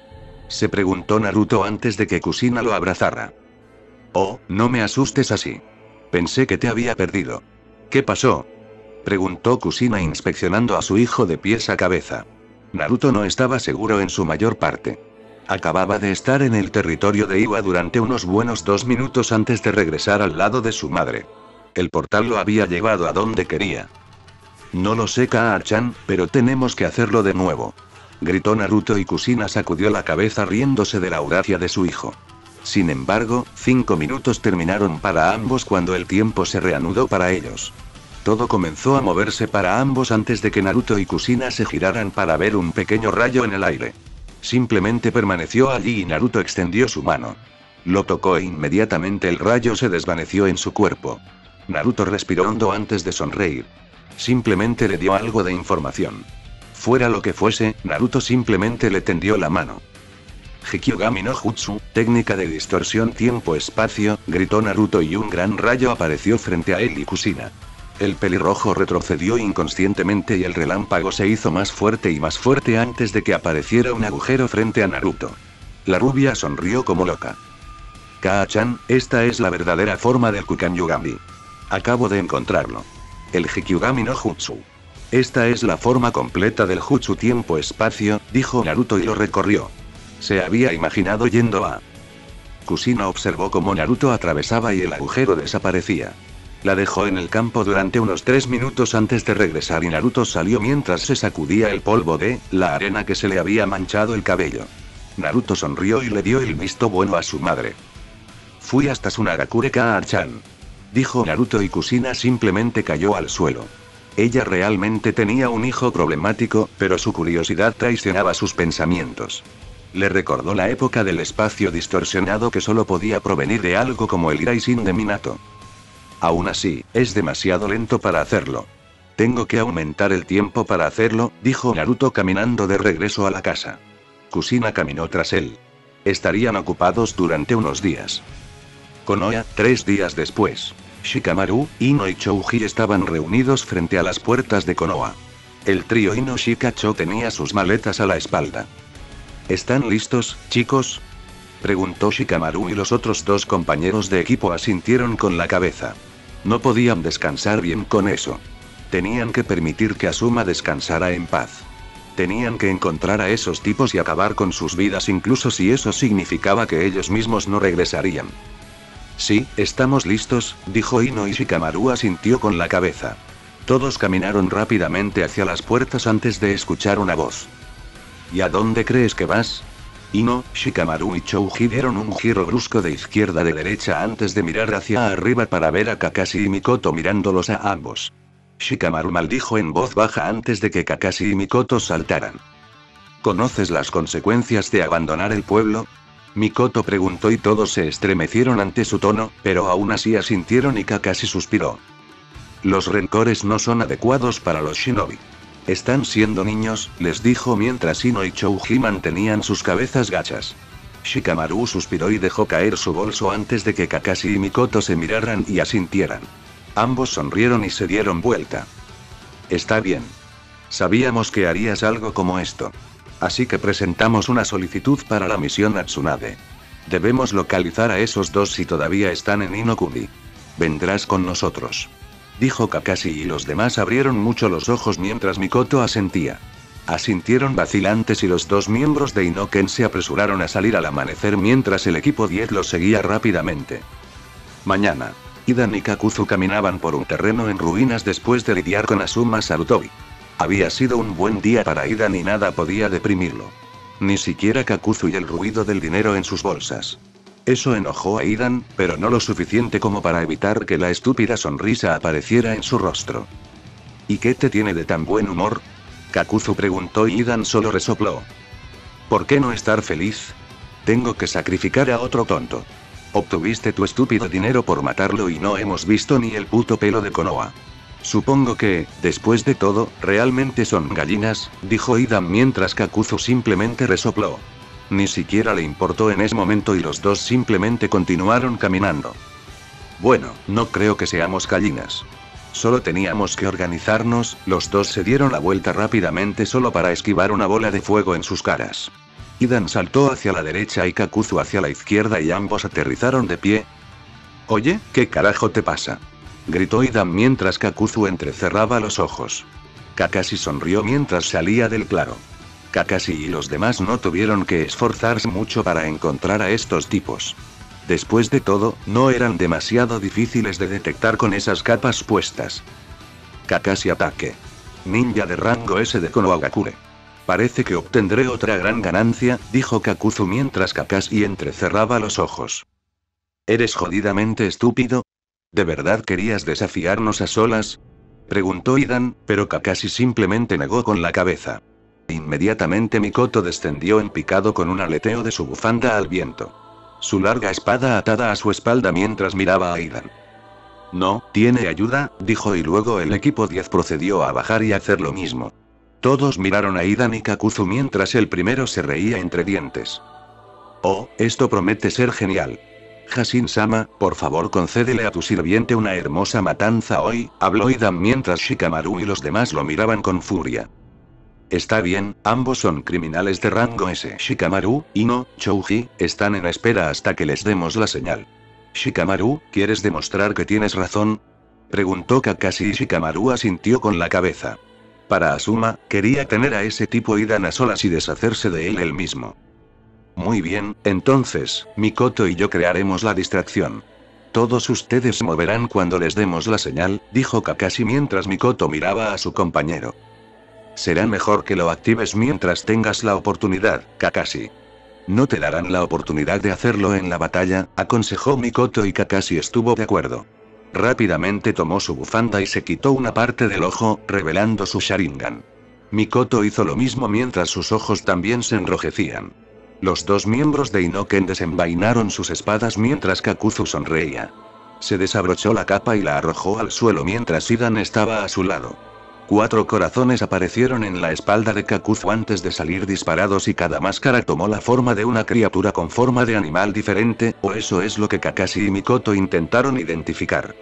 Se preguntó Naruto antes de que Kusina lo abrazara. Oh, no me asustes así. Pensé que te había perdido. ¿Qué pasó? Preguntó Kusina inspeccionando a su hijo de pies a cabeza. Naruto no estaba seguro en su mayor parte. Acababa de estar en el territorio de Iwa durante unos buenos dos minutos antes de regresar al lado de su madre. El portal lo había llevado a donde quería. No lo sé, Kaa-chan, pero tenemos que hacerlo de nuevo gritó Naruto y Kusina sacudió la cabeza riéndose de la audacia de su hijo. Sin embargo, cinco minutos terminaron para ambos cuando el tiempo se reanudó para ellos. Todo comenzó a moverse para ambos antes de que Naruto y Kusina se giraran para ver un pequeño rayo en el aire. Simplemente permaneció allí y Naruto extendió su mano. Lo tocó e inmediatamente el rayo se desvaneció en su cuerpo. Naruto respiró hondo antes de sonreír. Simplemente le dio algo de información. Fuera lo que fuese, Naruto simplemente le tendió la mano. Hikyogami no Jutsu, técnica de distorsión tiempo-espacio, gritó Naruto y un gran rayo apareció frente a él y Kusina. El pelirrojo retrocedió inconscientemente y el relámpago se hizo más fuerte y más fuerte antes de que apareciera un agujero frente a Naruto. La rubia sonrió como loca. Kaa-chan, esta es la verdadera forma del Kukanyugami. Acabo de encontrarlo. El Hikyugami no Jutsu. Esta es la forma completa del Jutsu tiempo-espacio, dijo Naruto y lo recorrió. Se había imaginado yendo a... Kusina observó cómo Naruto atravesaba y el agujero desaparecía. La dejó en el campo durante unos tres minutos antes de regresar y Naruto salió mientras se sacudía el polvo de la arena que se le había manchado el cabello. Naruto sonrió y le dio el visto bueno a su madre. Fui hasta Sunagakure Kaa-chan. Dijo Naruto y Kusina simplemente cayó al suelo. Ella realmente tenía un hijo problemático, pero su curiosidad traicionaba sus pensamientos. Le recordó la época del espacio distorsionado que solo podía provenir de algo como el Iraisin de Minato. Aún así, es demasiado lento para hacerlo. Tengo que aumentar el tiempo para hacerlo, dijo Naruto caminando de regreso a la casa. Kusina caminó tras él. Estarían ocupados durante unos días. Konoha, tres días después. Shikamaru, Ino y Chouji estaban reunidos frente a las puertas de Konoha. El trío Ino Shikacho tenía sus maletas a la espalda. ¿Están listos, chicos? Preguntó Shikamaru y los otros dos compañeros de equipo asintieron con la cabeza. No podían descansar bien con eso. Tenían que permitir que Asuma descansara en paz. Tenían que encontrar a esos tipos y acabar con sus vidas incluso si eso significaba que ellos mismos no regresarían. Sí, estamos listos, dijo Ino y Shikamaru asintió con la cabeza. Todos caminaron rápidamente hacia las puertas antes de escuchar una voz. ¿Y a dónde crees que vas? Ino, Shikamaru y Chouji dieron un giro brusco de izquierda de derecha antes de mirar hacia arriba para ver a Kakashi y Mikoto mirándolos a ambos. Shikamaru maldijo en voz baja antes de que Kakashi y Mikoto saltaran. ¿Conoces las consecuencias de abandonar el pueblo? Mikoto preguntó y todos se estremecieron ante su tono, pero aún así asintieron y Kakashi suspiró. Los rencores no son adecuados para los shinobi. Están siendo niños, les dijo mientras Ino y Chouji mantenían sus cabezas gachas. Shikamaru suspiró y dejó caer su bolso antes de que Kakashi y Mikoto se miraran y asintieran. Ambos sonrieron y se dieron vuelta. Está bien. Sabíamos que harías algo como esto. Así que presentamos una solicitud para la misión Atsunade. Debemos localizar a esos dos si todavía están en Inokuni. Vendrás con nosotros dijo Kakashi y los demás abrieron mucho los ojos mientras Mikoto asentía. Asintieron vacilantes y los dos miembros de Inoken se apresuraron a salir al amanecer mientras el equipo 10 los seguía rápidamente. Mañana. Idan y Kakuzu caminaban por un terreno en ruinas después de lidiar con Asuma Sarutobi. Había sido un buen día para Idan y nada podía deprimirlo. Ni siquiera Kakuzu y el ruido del dinero en sus bolsas. Eso enojó a Idan, pero no lo suficiente como para evitar que la estúpida sonrisa apareciera en su rostro. ¿Y qué te tiene de tan buen humor? Kakuzu preguntó y Idan solo resopló. ¿Por qué no estar feliz? Tengo que sacrificar a otro tonto. Obtuviste tu estúpido dinero por matarlo y no hemos visto ni el puto pelo de Konoha. Supongo que, después de todo, realmente son gallinas, dijo Idan mientras Kakuzu simplemente resopló. Ni siquiera le importó en ese momento y los dos simplemente continuaron caminando. Bueno, no creo que seamos gallinas. Solo teníamos que organizarnos, los dos se dieron la vuelta rápidamente solo para esquivar una bola de fuego en sus caras. Idan saltó hacia la derecha y Kakuzu hacia la izquierda y ambos aterrizaron de pie. Oye, ¿qué carajo te pasa? Gritó Idan mientras Kakuzu entrecerraba los ojos. Kakashi sonrió mientras salía del claro. Kakashi y los demás no tuvieron que esforzarse mucho para encontrar a estos tipos. Después de todo, no eran demasiado difíciles de detectar con esas capas puestas. Kakashi ataque. Ninja de rango S de Konohagakure. Parece que obtendré otra gran ganancia, dijo Kakuzu mientras Kakashi entrecerraba los ojos. ¿Eres jodidamente estúpido? ¿De verdad querías desafiarnos a solas? Preguntó Idan, pero Kakashi simplemente negó con la cabeza. Inmediatamente Mikoto descendió en picado con un aleteo de su bufanda al viento. Su larga espada atada a su espalda mientras miraba a Aidan. No, tiene ayuda, dijo y luego el equipo 10 procedió a bajar y hacer lo mismo. Todos miraron a Aidan y Kakuzu mientras el primero se reía entre dientes. Oh, esto promete ser genial. Hasin-sama, por favor concédele a tu sirviente una hermosa matanza hoy, habló Aidan mientras Shikamaru y los demás lo miraban con furia. Está bien, ambos son criminales de rango S. Shikamaru, Ino, Chouji, están en espera hasta que les demos la señal. Shikamaru, ¿quieres demostrar que tienes razón? Preguntó Kakashi y Shikamaru asintió con la cabeza. Para Asuma, quería tener a ese tipo Idan a solas y deshacerse de él él mismo. Muy bien, entonces, Mikoto y yo crearemos la distracción. Todos ustedes se moverán cuando les demos la señal, dijo Kakashi mientras Mikoto miraba a su compañero. Será mejor que lo actives mientras tengas la oportunidad, Kakashi. No te darán la oportunidad de hacerlo en la batalla, aconsejó Mikoto y Kakashi estuvo de acuerdo. Rápidamente tomó su bufanda y se quitó una parte del ojo, revelando su Sharingan. Mikoto hizo lo mismo mientras sus ojos también se enrojecían. Los dos miembros de Inoken desenvainaron sus espadas mientras Kakuzu sonreía. Se desabrochó la capa y la arrojó al suelo mientras Idan estaba a su lado. Cuatro corazones aparecieron en la espalda de Kakuzu antes de salir disparados y cada máscara tomó la forma de una criatura con forma de animal diferente, o eso es lo que Kakashi y Mikoto intentaron identificar.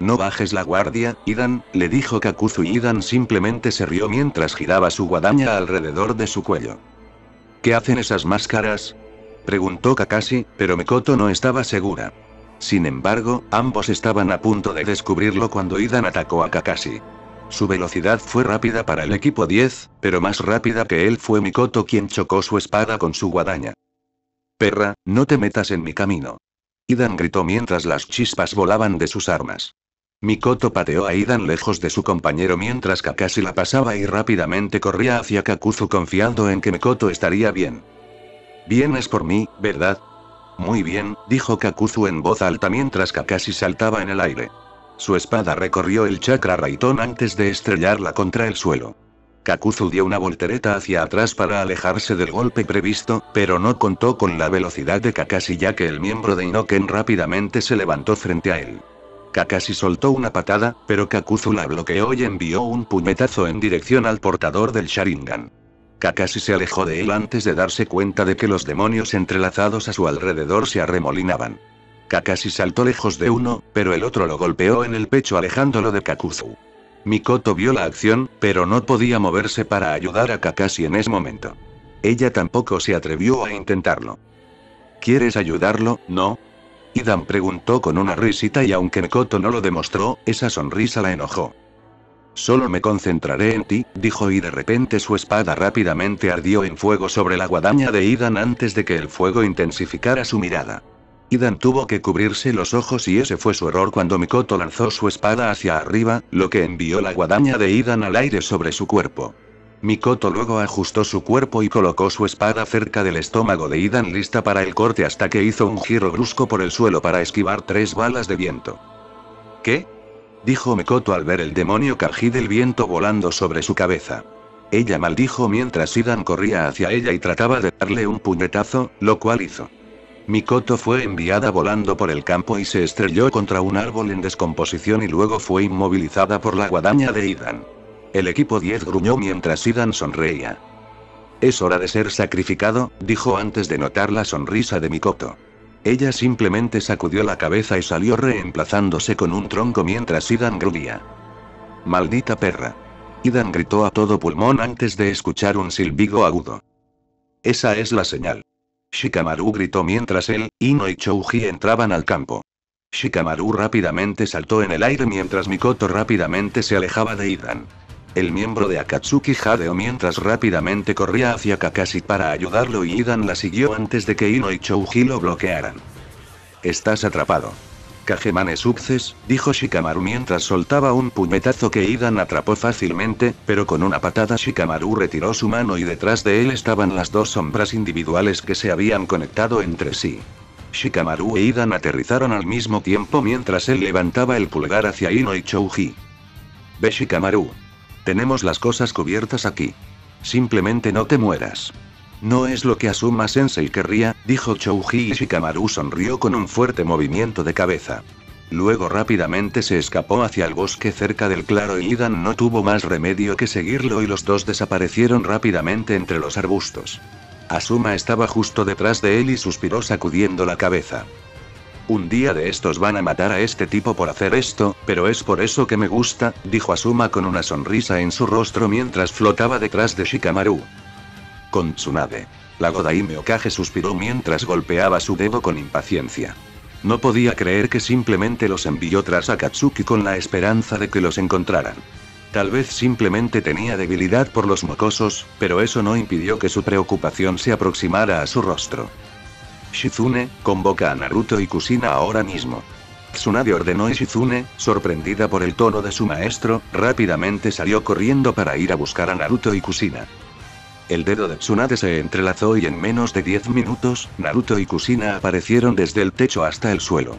No bajes la guardia, Idan, le dijo Kakuzu y Idan simplemente se rió mientras giraba su guadaña alrededor de su cuello. ¿Qué hacen esas máscaras? Preguntó Kakashi, pero Mikoto no estaba segura. Sin embargo, ambos estaban a punto de descubrirlo cuando Idan atacó a Kakashi. Su velocidad fue rápida para el equipo 10, pero más rápida que él fue Mikoto quien chocó su espada con su guadaña. Perra, no te metas en mi camino. Idan gritó mientras las chispas volaban de sus armas. Mikoto pateó a Idan lejos de su compañero mientras Kakashi la pasaba y rápidamente corría hacia Kakuzu confiando en que Mikoto estaría bien. Vienes por mí, ¿verdad? Muy bien, dijo Kakuzu en voz alta mientras Kakashi saltaba en el aire. Su espada recorrió el chakra Raitón antes de estrellarla contra el suelo. Kakuzu dio una voltereta hacia atrás para alejarse del golpe previsto, pero no contó con la velocidad de Kakashi ya que el miembro de Inoken rápidamente se levantó frente a él. Kakashi soltó una patada, pero Kakuzu la bloqueó y envió un puñetazo en dirección al portador del Sharingan. Kakashi se alejó de él antes de darse cuenta de que los demonios entrelazados a su alrededor se arremolinaban. Kakashi saltó lejos de uno, pero el otro lo golpeó en el pecho alejándolo de Kakuzu. Mikoto vio la acción, pero no podía moverse para ayudar a Kakashi en ese momento. Ella tampoco se atrevió a intentarlo. ¿Quieres ayudarlo, no? Idan preguntó con una risita y aunque Mikoto no lo demostró, esa sonrisa la enojó. Solo me concentraré en ti, dijo y de repente su espada rápidamente ardió en fuego sobre la guadaña de Idan antes de que el fuego intensificara su mirada. Idan tuvo que cubrirse los ojos y ese fue su error cuando Mikoto lanzó su espada hacia arriba, lo que envió la guadaña de Idan al aire sobre su cuerpo. Mikoto luego ajustó su cuerpo y colocó su espada cerca del estómago de Idan lista para el corte hasta que hizo un giro brusco por el suelo para esquivar tres balas de viento. ¿Qué? dijo Mikoto al ver el demonio Kaji del viento volando sobre su cabeza. Ella maldijo mientras Idan corría hacia ella y trataba de darle un puñetazo, lo cual hizo. Mikoto fue enviada volando por el campo y se estrelló contra un árbol en descomposición y luego fue inmovilizada por la guadaña de Idan. El equipo 10 gruñó mientras Idan sonreía. Es hora de ser sacrificado, dijo antes de notar la sonrisa de Mikoto. Ella simplemente sacudió la cabeza y salió reemplazándose con un tronco mientras Idan gruñía. Maldita perra. Idan gritó a todo pulmón antes de escuchar un silbido agudo. Esa es la señal. Shikamaru gritó mientras él, Ino y Chouji entraban al campo. Shikamaru rápidamente saltó en el aire mientras Mikoto rápidamente se alejaba de Idan. El miembro de Akatsuki jadeó mientras rápidamente corría hacia Kakashi para ayudarlo y Idan la siguió antes de que Ino y Chouji lo bloquearan. Estás atrapado. Kajemane Success, dijo Shikamaru mientras soltaba un puñetazo que Idan atrapó fácilmente, pero con una patada Shikamaru retiró su mano y detrás de él estaban las dos sombras individuales que se habían conectado entre sí. Shikamaru e Idan aterrizaron al mismo tiempo mientras él levantaba el pulgar hacia Ino y Chouji. Ve Shikamaru. Tenemos las cosas cubiertas aquí. Simplemente no te mueras. No es lo que Asuma Sensei querría, dijo Chouji y Shikamaru sonrió con un fuerte movimiento de cabeza. Luego rápidamente se escapó hacia el bosque cerca del claro y Idan no tuvo más remedio que seguirlo y los dos desaparecieron rápidamente entre los arbustos. Asuma estaba justo detrás de él y suspiró sacudiendo la cabeza. Un día de estos van a matar a este tipo por hacer esto, pero es por eso que me gusta, dijo Asuma con una sonrisa en su rostro mientras flotaba detrás de Shikamaru. Con Tsunade. La Godaime Okage suspiró mientras golpeaba su dedo con impaciencia. No podía creer que simplemente los envió tras a Katsuki con la esperanza de que los encontraran. Tal vez simplemente tenía debilidad por los mocosos, pero eso no impidió que su preocupación se aproximara a su rostro. Shizune, convoca a Naruto y Kusina ahora mismo. Tsunade ordenó y Shizune, sorprendida por el tono de su maestro, rápidamente salió corriendo para ir a buscar a Naruto y Kusina. El dedo de Tsunade se entrelazó y en menos de 10 minutos, Naruto y Kusina aparecieron desde el techo hasta el suelo.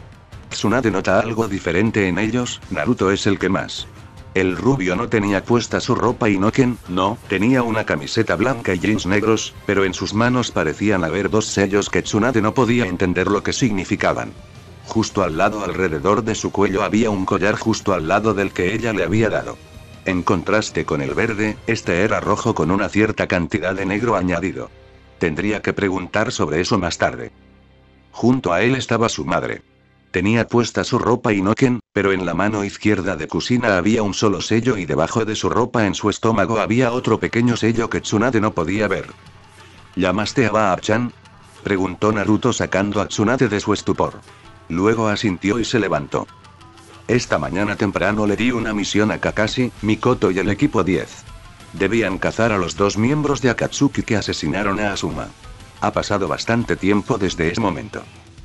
Tsunade nota algo diferente en ellos, Naruto es el que más. El rubio no tenía puesta su ropa y Noken, no, tenía una camiseta blanca y jeans negros, pero en sus manos parecían haber dos sellos que Tsunade no podía entender lo que significaban. Justo al lado alrededor de su cuello había un collar justo al lado del que ella le había dado. En contraste con el verde, este era rojo con una cierta cantidad de negro añadido. Tendría que preguntar sobre eso más tarde. Junto a él estaba su madre. Tenía puesta su ropa Inoken, pero en la mano izquierda de Kusina había un solo sello y debajo de su ropa en su estómago había otro pequeño sello que Tsunade no podía ver. ¿Llamaste a Baab-chan? Preguntó Naruto sacando a Tsunade de su estupor. Luego asintió y se levantó. Esta mañana temprano le di una misión a Kakashi, Mikoto y el equipo 10. Debían cazar a los dos miembros de Akatsuki que asesinaron a Asuma. Ha pasado bastante tiempo desde ese momento.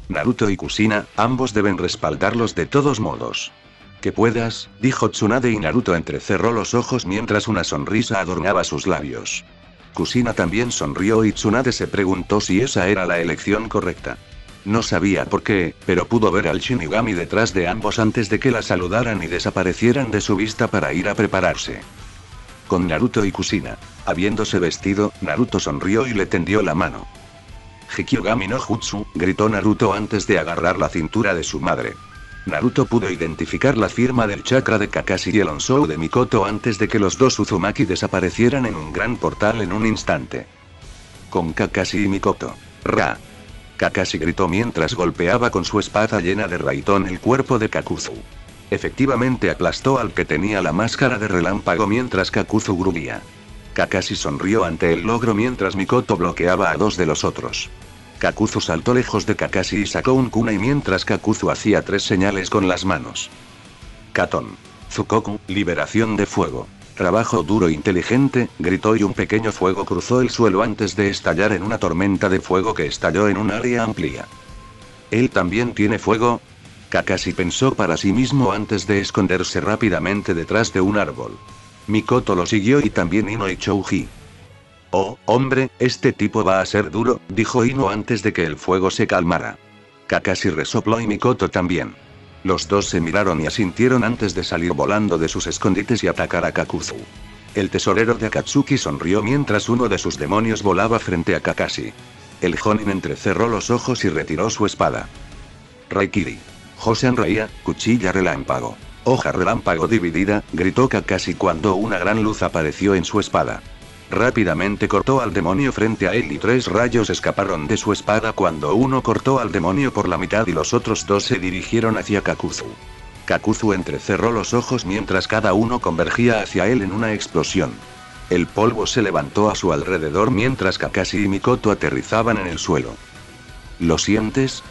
Naruto y Kusina, ambos deben respaldarlos de todos modos. Que puedas, dijo Tsunade y Naruto entrecerró los ojos mientras una sonrisa adornaba sus labios. Kusina también sonrió y Tsunade se preguntó si esa era la elección correcta. No sabía por qué, pero pudo ver al Shinigami detrás de ambos antes de que la saludaran y desaparecieran de su vista para ir a prepararse. Con Naruto y Kusina. Habiéndose vestido, Naruto sonrió y le tendió la mano. Hikyogami no Jutsu, gritó Naruto antes de agarrar la cintura de su madre. Naruto pudo identificar la firma del chakra de Kakashi y el Onsou de Mikoto antes de que los dos Uzumaki desaparecieran en un gran portal en un instante. Con Kakashi y Mikoto. Ra. Kakashi gritó mientras golpeaba con su espada llena de raitón el cuerpo de Kakuzu. Efectivamente aplastó al que tenía la máscara de relámpago mientras Kakuzu gruñía. Kakashi sonrió ante el logro mientras Mikoto bloqueaba a dos de los otros. Kakuzu saltó lejos de Kakashi y sacó un kunai mientras Kakuzu hacía tres señales con las manos. Katon. Tsukoku, liberación de fuego. Trabajo duro inteligente, gritó y un pequeño fuego cruzó el suelo antes de estallar en una tormenta de fuego que estalló en un área amplia. ¿Él también tiene fuego? Kakashi pensó para sí mismo antes de esconderse rápidamente detrás de un árbol. Mikoto lo siguió y también Ino y Chouji. Oh, hombre, este tipo va a ser duro, dijo Ino antes de que el fuego se calmara. Kakashi resopló y Mikoto también. Los dos se miraron y asintieron antes de salir volando de sus escondites y atacar a Kakuzu. El tesorero de Akatsuki sonrió mientras uno de sus demonios volaba frente a Kakashi. El Jonin entrecerró los ojos y retiró su espada. Raikiri. Josean reía, cuchilla relámpago. Hoja relámpago dividida, gritó Kakashi cuando una gran luz apareció en su espada. Rápidamente cortó al demonio frente a él y tres rayos escaparon de su espada cuando uno cortó al demonio por la mitad y los otros dos se dirigieron hacia Kakuzu. Kakuzu entrecerró los ojos mientras cada uno convergía hacia él en una explosión. El polvo se levantó a su alrededor mientras Kakashi y Mikoto aterrizaban en el suelo. ¿Lo sientes?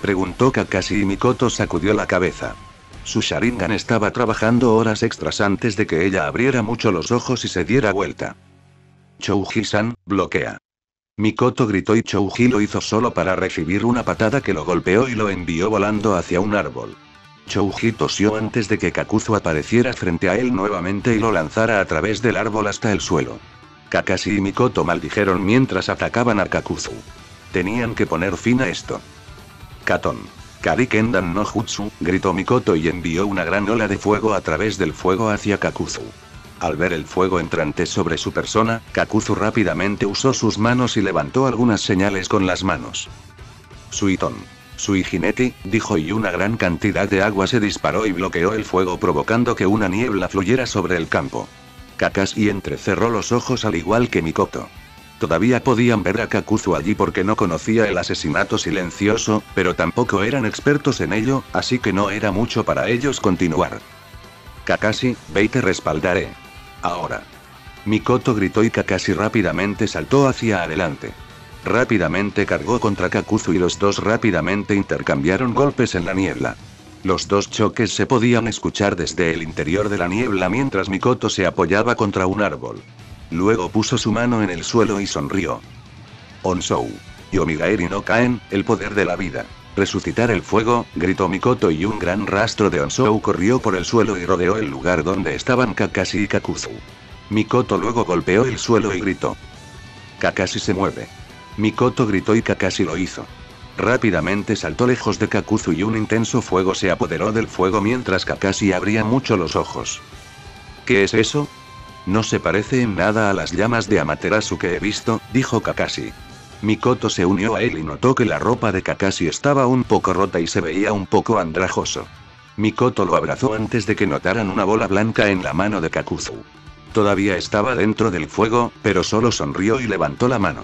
Preguntó Kakashi y Mikoto sacudió la cabeza. Su Sharingan estaba trabajando horas extras antes de que ella abriera mucho los ojos y se diera vuelta. Chouji-san, bloquea. Mikoto gritó y Chouji lo hizo solo para recibir una patada que lo golpeó y lo envió volando hacia un árbol. Chouji tosió antes de que Kakuzu apareciera frente a él nuevamente y lo lanzara a través del árbol hasta el suelo. Kakashi y Mikoto maldijeron mientras atacaban a Kakuzu. Tenían que poner fin a esto. Katon. Karikendan no Jutsu, gritó Mikoto y envió una gran ola de fuego a través del fuego hacia Kakuzu. Al ver el fuego entrante sobre su persona, Kakuzu rápidamente usó sus manos y levantó algunas señales con las manos. Suiton. Suijineti, dijo y una gran cantidad de agua se disparó y bloqueó el fuego provocando que una niebla fluyera sobre el campo. Kakashi entrecerró los ojos al igual que Mikoto. Todavía podían ver a Kakuzu allí porque no conocía el asesinato silencioso, pero tampoco eran expertos en ello, así que no era mucho para ellos continuar. Kakashi, ve y te respaldaré. Ahora. Mikoto gritó y Kakashi rápidamente saltó hacia adelante. Rápidamente cargó contra Kakuzu y los dos rápidamente intercambiaron golpes en la niebla. Los dos choques se podían escuchar desde el interior de la niebla mientras Mikoto se apoyaba contra un árbol. Luego puso su mano en el suelo y sonrió. Onsou. Yomigaeri no caen, el poder de la vida. Resucitar el fuego, gritó Mikoto y un gran rastro de Onsou corrió por el suelo y rodeó el lugar donde estaban Kakashi y Kakuzu. Mikoto luego golpeó el suelo y gritó. Kakashi se mueve. Mikoto gritó y Kakashi lo hizo. Rápidamente saltó lejos de Kakuzu y un intenso fuego se apoderó del fuego mientras Kakashi abría mucho los ojos. ¿Qué es eso? No se parece en nada a las llamas de Amaterasu que he visto, dijo Kakashi. Mikoto se unió a él y notó que la ropa de Kakashi estaba un poco rota y se veía un poco andrajoso. Mikoto lo abrazó antes de que notaran una bola blanca en la mano de Kakuzu. Todavía estaba dentro del fuego, pero solo sonrió y levantó la mano.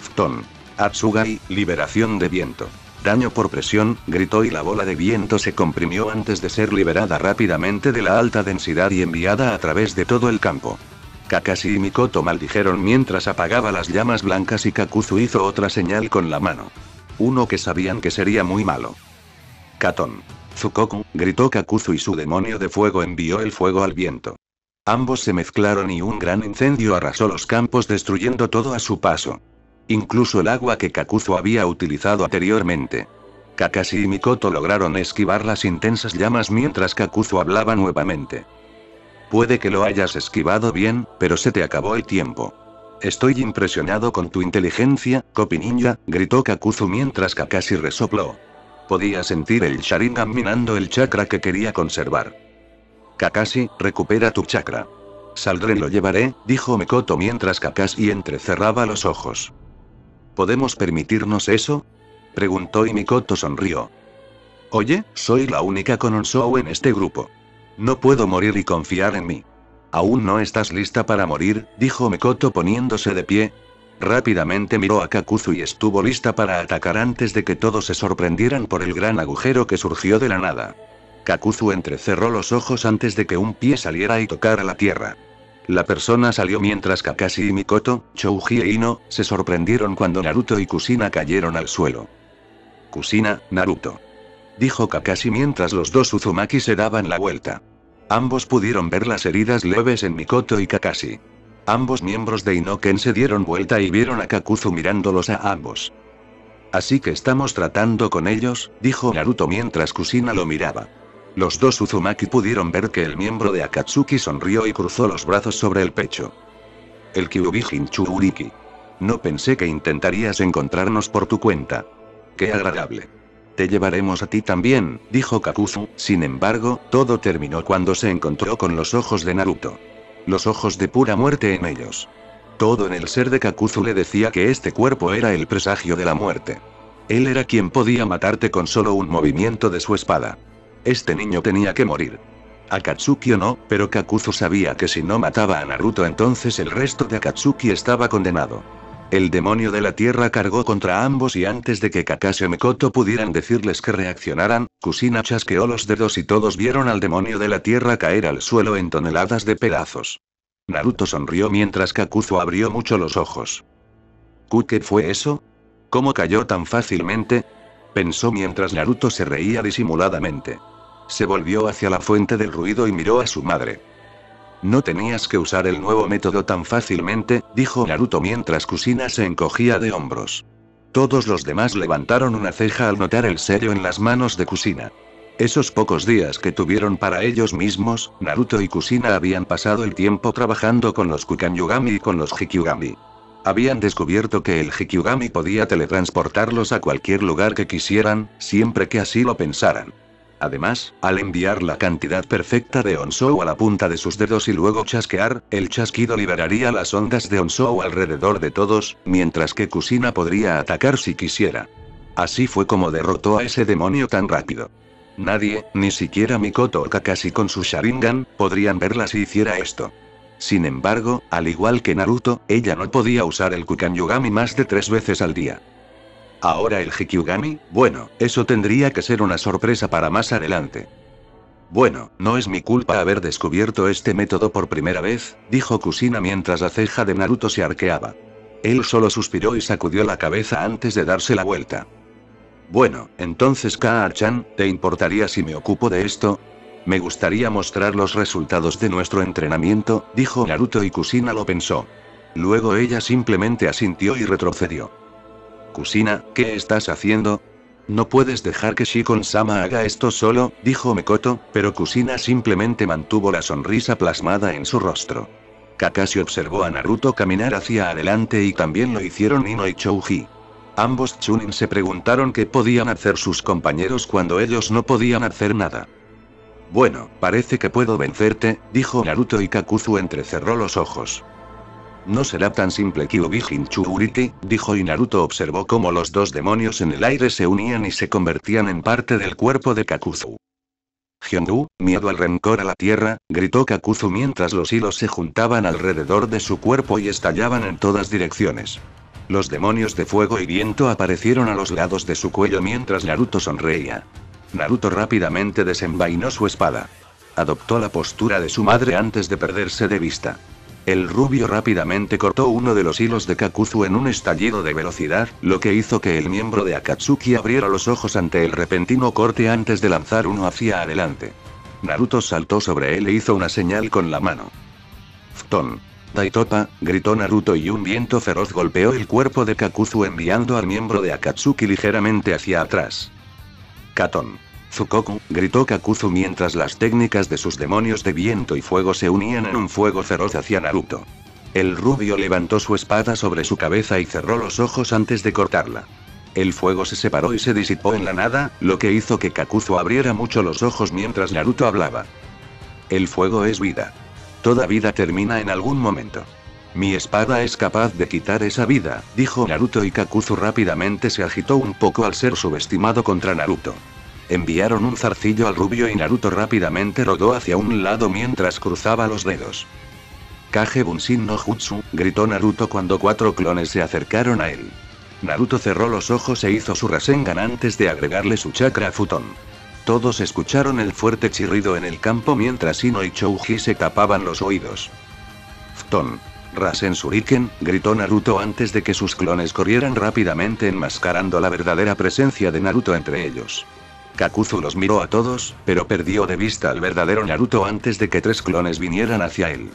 Fton. Atsugai, liberación de viento. Daño por presión, gritó y la bola de viento se comprimió antes de ser liberada rápidamente de la alta densidad y enviada a través de todo el campo. Kakashi y Mikoto maldijeron mientras apagaba las llamas blancas y Kakuzu hizo otra señal con la mano. Uno que sabían que sería muy malo. Katon. Tsukoku, gritó Kakuzu y su demonio de fuego envió el fuego al viento. Ambos se mezclaron y un gran incendio arrasó los campos destruyendo todo a su paso. Incluso el agua que Kakuzu había utilizado anteriormente. Kakashi y Mikoto lograron esquivar las intensas llamas mientras Kakuzu hablaba nuevamente. Puede que lo hayas esquivado bien, pero se te acabó el tiempo. Estoy impresionado con tu inteligencia, Ninja, gritó Kakuzu mientras Kakashi resopló. Podía sentir el Sharingan minando el chakra que quería conservar. Kakashi, recupera tu chakra. Saldré lo llevaré, dijo Mikoto mientras Kakashi entrecerraba los ojos. ¿Podemos permitirnos eso? Preguntó y Mikoto sonrió. Oye, soy la única con Onsou en este grupo. No puedo morir y confiar en mí. Aún no estás lista para morir, dijo Mikoto poniéndose de pie. Rápidamente miró a Kakuzu y estuvo lista para atacar antes de que todos se sorprendieran por el gran agujero que surgió de la nada. Kakuzu entrecerró los ojos antes de que un pie saliera y tocara la tierra. La persona salió mientras Kakashi y Mikoto, Chouji e Ino, se sorprendieron cuando Naruto y Kusina cayeron al suelo. Kusina, Naruto. Dijo Kakashi mientras los dos Uzumaki se daban la vuelta. Ambos pudieron ver las heridas leves en Mikoto y Kakashi. Ambos miembros de Inoken se dieron vuelta y vieron a Kakuzu mirándolos a ambos. Así que estamos tratando con ellos, dijo Naruto mientras Kusina lo miraba. Los dos Uzumaki pudieron ver que el miembro de Akatsuki sonrió y cruzó los brazos sobre el pecho. El Kyubijin Churiki. No pensé que intentarías encontrarnos por tu cuenta. Qué agradable. Te llevaremos a ti también, dijo Kakuzu, sin embargo, todo terminó cuando se encontró con los ojos de Naruto. Los ojos de pura muerte en ellos. Todo en el ser de Kakuzu le decía que este cuerpo era el presagio de la muerte. Él era quien podía matarte con solo un movimiento de su espada. Este niño tenía que morir. Akatsuki o no, pero Kakuzu sabía que si no mataba a Naruto entonces el resto de Akatsuki estaba condenado. El demonio de la tierra cargó contra ambos y antes de que Kakashi y Mikoto pudieran decirles que reaccionaran, Kusina chasqueó los dedos y todos vieron al demonio de la tierra caer al suelo en toneladas de pedazos. Naruto sonrió mientras Kakuzu abrió mucho los ojos. ¿Qué fue eso? ¿Cómo cayó tan fácilmente? Pensó mientras Naruto se reía disimuladamente. Se volvió hacia la fuente del ruido y miró a su madre. No tenías que usar el nuevo método tan fácilmente, dijo Naruto mientras Kusina se encogía de hombros. Todos los demás levantaron una ceja al notar el sello en las manos de Kusina. Esos pocos días que tuvieron para ellos mismos, Naruto y Kusina habían pasado el tiempo trabajando con los Kukanyugami y con los Hikyugami. Habían descubierto que el Hikyugami podía teletransportarlos a cualquier lugar que quisieran, siempre que así lo pensaran. Además, al enviar la cantidad perfecta de Onsou a la punta de sus dedos y luego chasquear, el chasquido liberaría las ondas de Onsou alrededor de todos, mientras que Kusina podría atacar si quisiera. Así fue como derrotó a ese demonio tan rápido. Nadie, ni siquiera Mikoto o Kakashi con su Sharingan, podrían verla si hiciera esto. Sin embargo, al igual que Naruto, ella no podía usar el Kukanyugami más de tres veces al día. Ahora el Hikyugami, bueno, eso tendría que ser una sorpresa para más adelante. Bueno, no es mi culpa haber descubierto este método por primera vez, dijo Kusina mientras la ceja de Naruto se arqueaba. Él solo suspiró y sacudió la cabeza antes de darse la vuelta. Bueno, entonces Kaa-chan, ¿te importaría si me ocupo de esto? Me gustaría mostrar los resultados de nuestro entrenamiento, dijo Naruto y Kusina lo pensó. Luego ella simplemente asintió y retrocedió. Kusina, ¿qué estás haciendo? No puedes dejar que Shikon-sama haga esto solo, dijo Mekoto, pero Kusina simplemente mantuvo la sonrisa plasmada en su rostro. Kakashi observó a Naruto caminar hacia adelante y también lo hicieron Nino y Chouji. Ambos Chunin se preguntaron qué podían hacer sus compañeros cuando ellos no podían hacer nada. Bueno, parece que puedo vencerte, dijo Naruto y Kakuzu entrecerró los ojos. No será tan simple Kyubi Chuuriki, dijo y Naruto observó cómo los dos demonios en el aire se unían y se convertían en parte del cuerpo de Kakuzu. Hyundu, miedo al rencor a la tierra, gritó Kakuzu mientras los hilos se juntaban alrededor de su cuerpo y estallaban en todas direcciones. Los demonios de fuego y viento aparecieron a los lados de su cuello mientras Naruto sonreía. Naruto rápidamente desenvainó su espada. Adoptó la postura de su madre antes de perderse de vista. El rubio rápidamente cortó uno de los hilos de Kakuzu en un estallido de velocidad, lo que hizo que el miembro de Akatsuki abriera los ojos ante el repentino corte antes de lanzar uno hacia adelante. Naruto saltó sobre él e hizo una señal con la mano. Fton. Daitopa, gritó Naruto y un viento feroz golpeó el cuerpo de Kakuzu enviando al miembro de Akatsuki ligeramente hacia atrás. Katon. Zukoku, gritó Kakuzu mientras las técnicas de sus demonios de viento y fuego se unían en un fuego feroz hacia Naruto. El rubio levantó su espada sobre su cabeza y cerró los ojos antes de cortarla. El fuego se separó y se disipó en la nada, lo que hizo que Kakuzu abriera mucho los ojos mientras Naruto hablaba. El fuego es vida. Toda vida termina en algún momento. Mi espada es capaz de quitar esa vida, dijo Naruto y Kakuzu rápidamente se agitó un poco al ser subestimado contra Naruto. Enviaron un zarcillo al rubio y Naruto rápidamente rodó hacia un lado mientras cruzaba los dedos. Kage Bunshin no Jutsu, gritó Naruto cuando cuatro clones se acercaron a él. Naruto cerró los ojos e hizo su Rasengan antes de agregarle su chakra futón. Todos escucharon el fuerte chirrido en el campo mientras Ino y Chouji se tapaban los oídos. Futon. Rasen Shuriken, gritó Naruto antes de que sus clones corrieran rápidamente enmascarando la verdadera presencia de Naruto entre ellos. Kakuzu los miró a todos, pero perdió de vista al verdadero Naruto antes de que tres clones vinieran hacia él.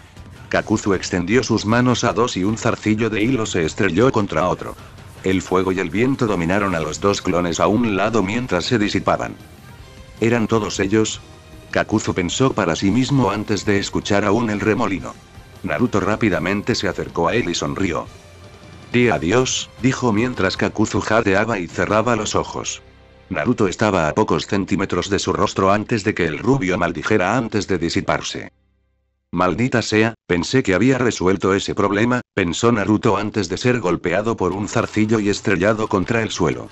Kakuzu extendió sus manos a dos y un zarcillo de hilo se estrelló contra otro. El fuego y el viento dominaron a los dos clones a un lado mientras se disipaban. ¿Eran todos ellos? Kakuzu pensó para sí mismo antes de escuchar aún el remolino. Naruto rápidamente se acercó a él y sonrió. Di adiós, dijo mientras Kakuzu jadeaba y cerraba los ojos. Naruto estaba a pocos centímetros de su rostro antes de que el rubio maldijera antes de disiparse. Maldita sea, pensé que había resuelto ese problema, pensó Naruto antes de ser golpeado por un zarcillo y estrellado contra el suelo.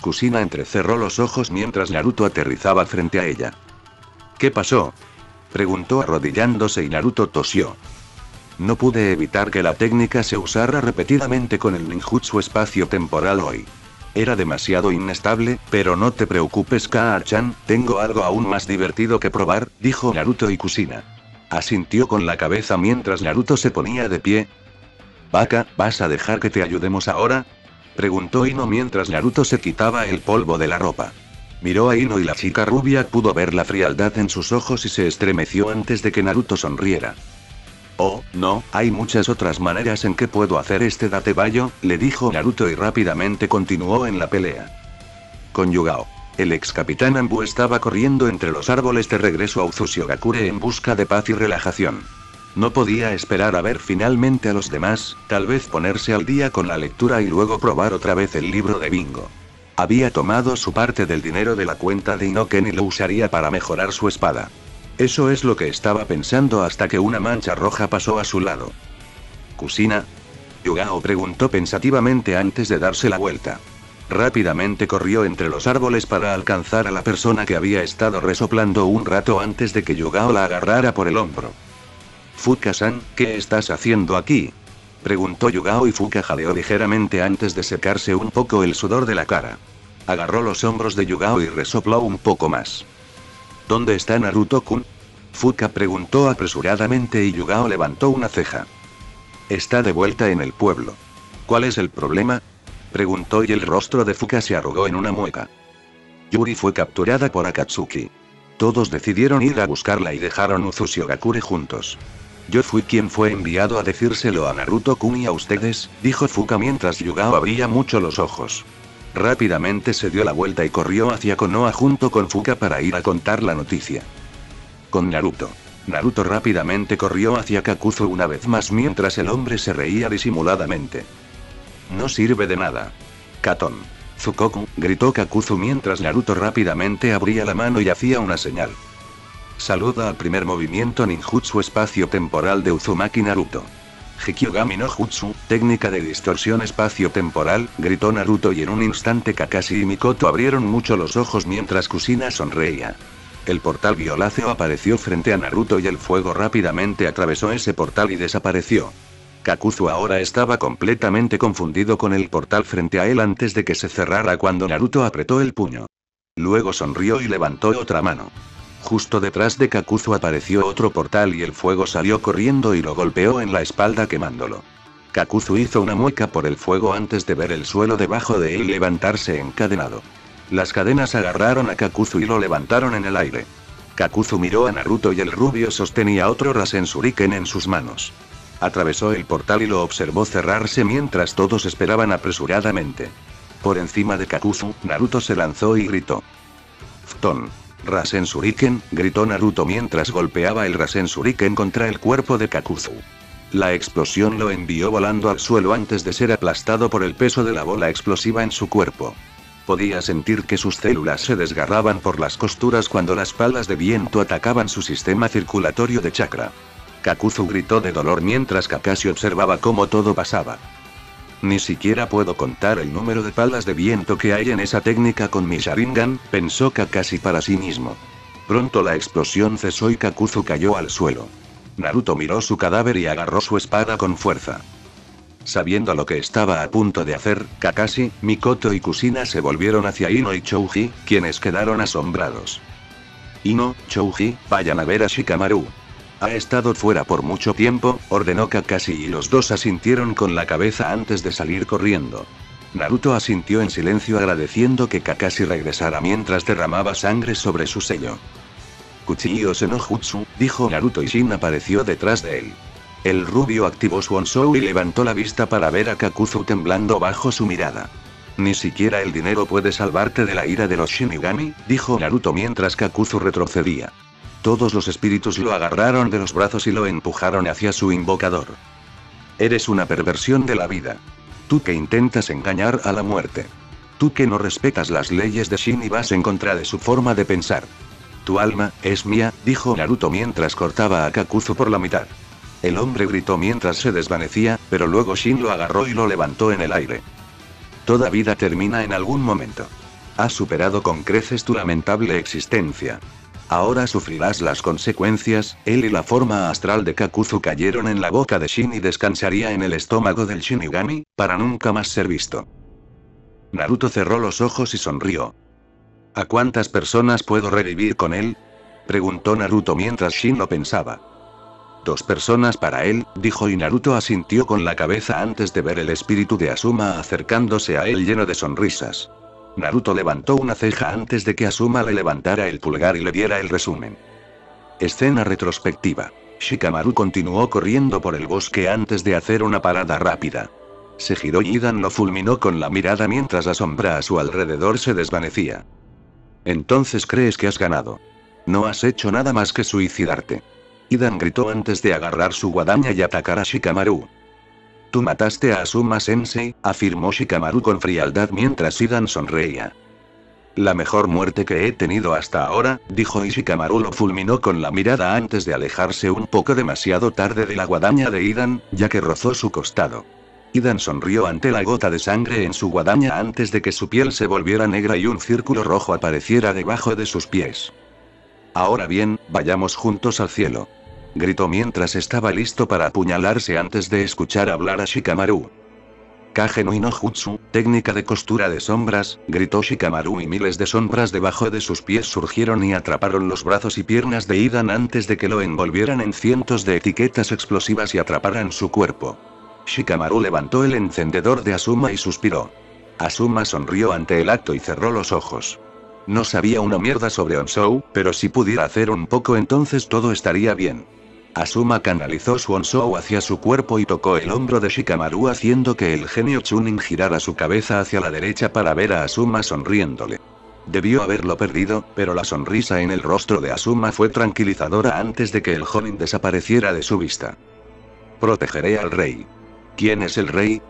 Kusina entrecerró los ojos mientras Naruto aterrizaba frente a ella. ¿Qué pasó? preguntó arrodillándose y Naruto tosió. No pude evitar que la técnica se usara repetidamente con el ninjutsu espacio-temporal hoy. Era demasiado inestable, pero no te preocupes Kaa-chan, tengo algo aún más divertido que probar, dijo Naruto y Kusina. Asintió con la cabeza mientras Naruto se ponía de pie. Baka, ¿vas a dejar que te ayudemos ahora? Preguntó Ino mientras Naruto se quitaba el polvo de la ropa. Miró a Ino y la chica rubia pudo ver la frialdad en sus ojos y se estremeció antes de que Naruto sonriera. Oh, no, hay muchas otras maneras en que puedo hacer este datebayo, le dijo Naruto y rápidamente continuó en la pelea. Con Yugao. El ex capitán Ambu estaba corriendo entre los árboles de regreso a Uzushigakure en busca de paz y relajación. No podía esperar a ver finalmente a los demás, tal vez ponerse al día con la lectura y luego probar otra vez el libro de bingo. Había tomado su parte del dinero de la cuenta de Inoken y lo usaría para mejorar su espada. Eso es lo que estaba pensando hasta que una mancha roja pasó a su lado. ¿Kusina? Yugao preguntó pensativamente antes de darse la vuelta. Rápidamente corrió entre los árboles para alcanzar a la persona que había estado resoplando un rato antes de que Yugao la agarrara por el hombro. Fuka-san, ¿qué estás haciendo aquí? Preguntó Yugao y Fuka jadeó ligeramente antes de secarse un poco el sudor de la cara. Agarró los hombros de Yugao y resopló un poco más. ¿Dónde está Naruto-kun? Fuka preguntó apresuradamente y Yugao levantó una ceja. Está de vuelta en el pueblo. ¿Cuál es el problema? Preguntó y el rostro de Fuka se arrugó en una mueca. Yuri fue capturada por Akatsuki. Todos decidieron ir a buscarla y dejaron Uzushigakure juntos. Yo fui quien fue enviado a decírselo a Naruto-kun y a ustedes, dijo Fuka mientras Yugao abría mucho los ojos. Rápidamente se dio la vuelta y corrió hacia Konoha junto con Fuka para ir a contar la noticia. Con Naruto. Naruto rápidamente corrió hacia Kakuzu una vez más mientras el hombre se reía disimuladamente. No sirve de nada. Katon. Zukoku, gritó Kakuzu mientras Naruto rápidamente abría la mano y hacía una señal. Saluda al primer movimiento ninjutsu espacio-temporal de Uzumaki Naruto. Hikyogami no Jutsu, técnica de distorsión espacio-temporal, gritó Naruto y en un instante Kakashi y Mikoto abrieron mucho los ojos mientras Kusina sonreía. El portal violáceo apareció frente a Naruto y el fuego rápidamente atravesó ese portal y desapareció. Kakuzu ahora estaba completamente confundido con el portal frente a él antes de que se cerrara cuando Naruto apretó el puño. Luego sonrió y levantó otra mano. Justo detrás de Kakuzu apareció otro portal y el fuego salió corriendo y lo golpeó en la espalda quemándolo. Kakuzu hizo una mueca por el fuego antes de ver el suelo debajo de él levantarse encadenado. Las cadenas agarraron a Kakuzu y lo levantaron en el aire. Kakuzu miró a Naruto y el rubio sostenía otro Rasen Shuriken en sus manos. Atravesó el portal y lo observó cerrarse mientras todos esperaban apresuradamente. Por encima de Kakuzu, Naruto se lanzó y gritó. Fton. Rasen Shuriken, gritó Naruto mientras golpeaba el Rasen Shuriken contra el cuerpo de Kakuzu. La explosión lo envió volando al suelo antes de ser aplastado por el peso de la bola explosiva en su cuerpo. Podía sentir que sus células se desgarraban por las costuras cuando las palas de viento atacaban su sistema circulatorio de chakra. Kakuzu gritó de dolor mientras Kakashi observaba cómo todo pasaba. Ni siquiera puedo contar el número de palas de viento que hay en esa técnica con mi Sharingan, pensó Kakashi para sí mismo. Pronto la explosión cesó y Kakuzu cayó al suelo. Naruto miró su cadáver y agarró su espada con fuerza. Sabiendo lo que estaba a punto de hacer, Kakashi, Mikoto y Kusina se volvieron hacia Ino y Chouji, quienes quedaron asombrados. Ino, Chouji, vayan a ver a Shikamaru. Ha estado fuera por mucho tiempo, ordenó Kakashi y los dos asintieron con la cabeza antes de salir corriendo. Naruto asintió en silencio agradeciendo que Kakashi regresara mientras derramaba sangre sobre su sello. Kuchiyo Senojutsu, dijo Naruto y Shin apareció detrás de él. El rubio activó su Onsou y levantó la vista para ver a Kakuzu temblando bajo su mirada. Ni siquiera el dinero puede salvarte de la ira de los Shinigami, dijo Naruto mientras Kakuzu retrocedía. Todos los espíritus lo agarraron de los brazos y lo empujaron hacia su invocador. Eres una perversión de la vida. Tú que intentas engañar a la muerte. Tú que no respetas las leyes de Shin y vas en contra de su forma de pensar. Tu alma, es mía, dijo Naruto mientras cortaba a Kakuzu por la mitad. El hombre gritó mientras se desvanecía, pero luego Shin lo agarró y lo levantó en el aire. Toda vida termina en algún momento. Has superado con creces tu lamentable existencia. Ahora sufrirás las consecuencias, él y la forma astral de Kakuzu cayeron en la boca de Shin y descansaría en el estómago del Shinigami, para nunca más ser visto. Naruto cerró los ojos y sonrió. ¿A cuántas personas puedo revivir con él? preguntó Naruto mientras Shin lo pensaba. Dos personas para él, dijo y Naruto asintió con la cabeza antes de ver el espíritu de Asuma acercándose a él lleno de sonrisas. Naruto levantó una ceja antes de que Asuma le levantara el pulgar y le diera el resumen. Escena retrospectiva. Shikamaru continuó corriendo por el bosque antes de hacer una parada rápida. Se giró y Idan lo fulminó con la mirada mientras la sombra a su alrededor se desvanecía. Entonces crees que has ganado. No has hecho nada más que suicidarte. Idan gritó antes de agarrar su guadaña y atacar a Shikamaru. Tú mataste a Asuma Sensei, afirmó Shikamaru con frialdad mientras Idan sonreía. La mejor muerte que he tenido hasta ahora, dijo y Shikamaru lo fulminó con la mirada antes de alejarse un poco demasiado tarde de la guadaña de Idan, ya que rozó su costado. Idan sonrió ante la gota de sangre en su guadaña antes de que su piel se volviera negra y un círculo rojo apareciera debajo de sus pies. Ahora bien, vayamos juntos al cielo. Gritó mientras estaba listo para apuñalarse antes de escuchar hablar a Shikamaru. Kage no Jutsu, técnica de costura de sombras, gritó Shikamaru y miles de sombras debajo de sus pies surgieron y atraparon los brazos y piernas de Idan antes de que lo envolvieran en cientos de etiquetas explosivas y atraparan su cuerpo. Shikamaru levantó el encendedor de Asuma y suspiró. Asuma sonrió ante el acto y cerró los ojos. No sabía una mierda sobre Onsou, pero si pudiera hacer un poco entonces todo estaría bien. Asuma canalizó su Onsou hacia su cuerpo y tocó el hombro de Shikamaru haciendo que el genio Chunin girara su cabeza hacia la derecha para ver a Asuma sonriéndole. Debió haberlo perdido, pero la sonrisa en el rostro de Asuma fue tranquilizadora antes de que el Jonin desapareciera de su vista. Protegeré al rey. ¿Quién es el rey?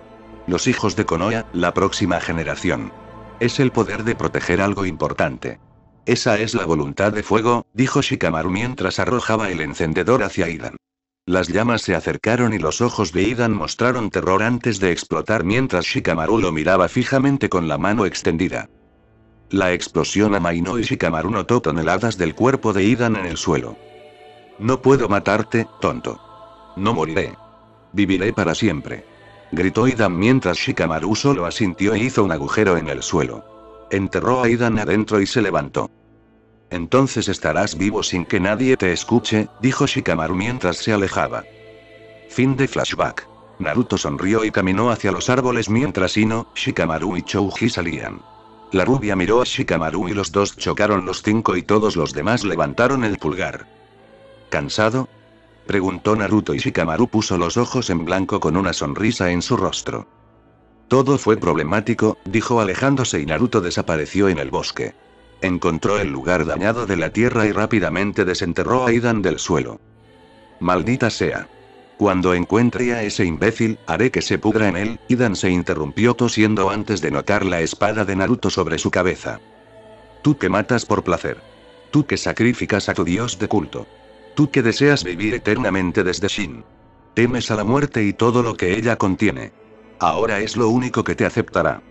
Los hijos de Konoha, la próxima generación. Es el poder de proteger algo importante. Esa es la voluntad de fuego, dijo Shikamaru mientras arrojaba el encendedor hacia Idan. Las llamas se acercaron y los ojos de Idan mostraron terror antes de explotar mientras Shikamaru lo miraba fijamente con la mano extendida. La explosión amainó y Shikamaru notó toneladas del cuerpo de Idan en el suelo. No puedo matarte, tonto. No moriré. Viviré para siempre. Gritó Idan mientras Shikamaru solo asintió e hizo un agujero en el suelo. Enterró a Idan adentro y se levantó. Entonces estarás vivo sin que nadie te escuche, dijo Shikamaru mientras se alejaba. Fin de flashback. Naruto sonrió y caminó hacia los árboles mientras Ino, Shikamaru y Chouji salían. La rubia miró a Shikamaru y los dos chocaron los cinco y todos los demás levantaron el pulgar. ¿Cansado? Preguntó Naruto y Shikamaru puso los ojos en blanco con una sonrisa en su rostro. Todo fue problemático, dijo alejándose y Naruto desapareció en el bosque. Encontró el lugar dañado de la tierra y rápidamente desenterró a Idan del suelo. Maldita sea. Cuando encuentre a ese imbécil, haré que se pudra en él, Idan se interrumpió tosiendo antes de notar la espada de Naruto sobre su cabeza. Tú que matas por placer. Tú que sacrificas a tu dios de culto. Tú que deseas vivir eternamente desde Shin. Temes a la muerte y todo lo que ella contiene. Ahora es lo único que te aceptará.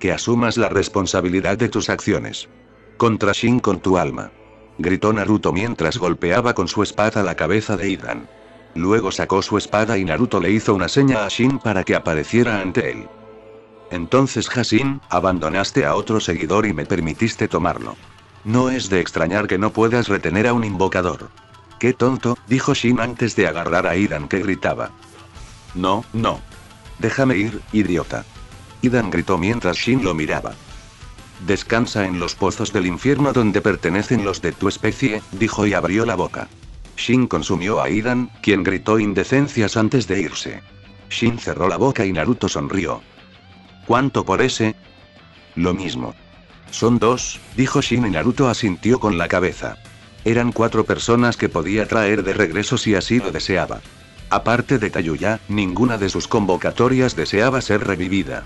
Que asumas la responsabilidad de tus acciones. Contra Shin con tu alma. Gritó Naruto mientras golpeaba con su espada la cabeza de Idan. Luego sacó su espada y Naruto le hizo una seña a Shin para que apareciera ante él. Entonces Hashin, abandonaste a otro seguidor y me permitiste tomarlo. No es de extrañar que no puedas retener a un invocador. Qué tonto, dijo Shin antes de agarrar a Idan que gritaba. No, no. Déjame ir, idiota. Idan gritó mientras Shin lo miraba. Descansa en los pozos del infierno donde pertenecen los de tu especie, dijo y abrió la boca. Shin consumió a Idan, quien gritó indecencias antes de irse. Shin cerró la boca y Naruto sonrió. ¿Cuánto por ese? Lo mismo. Son dos, dijo Shin y Naruto asintió con la cabeza. Eran cuatro personas que podía traer de regreso si así lo deseaba. Aparte de Tayuya, ninguna de sus convocatorias deseaba ser revivida.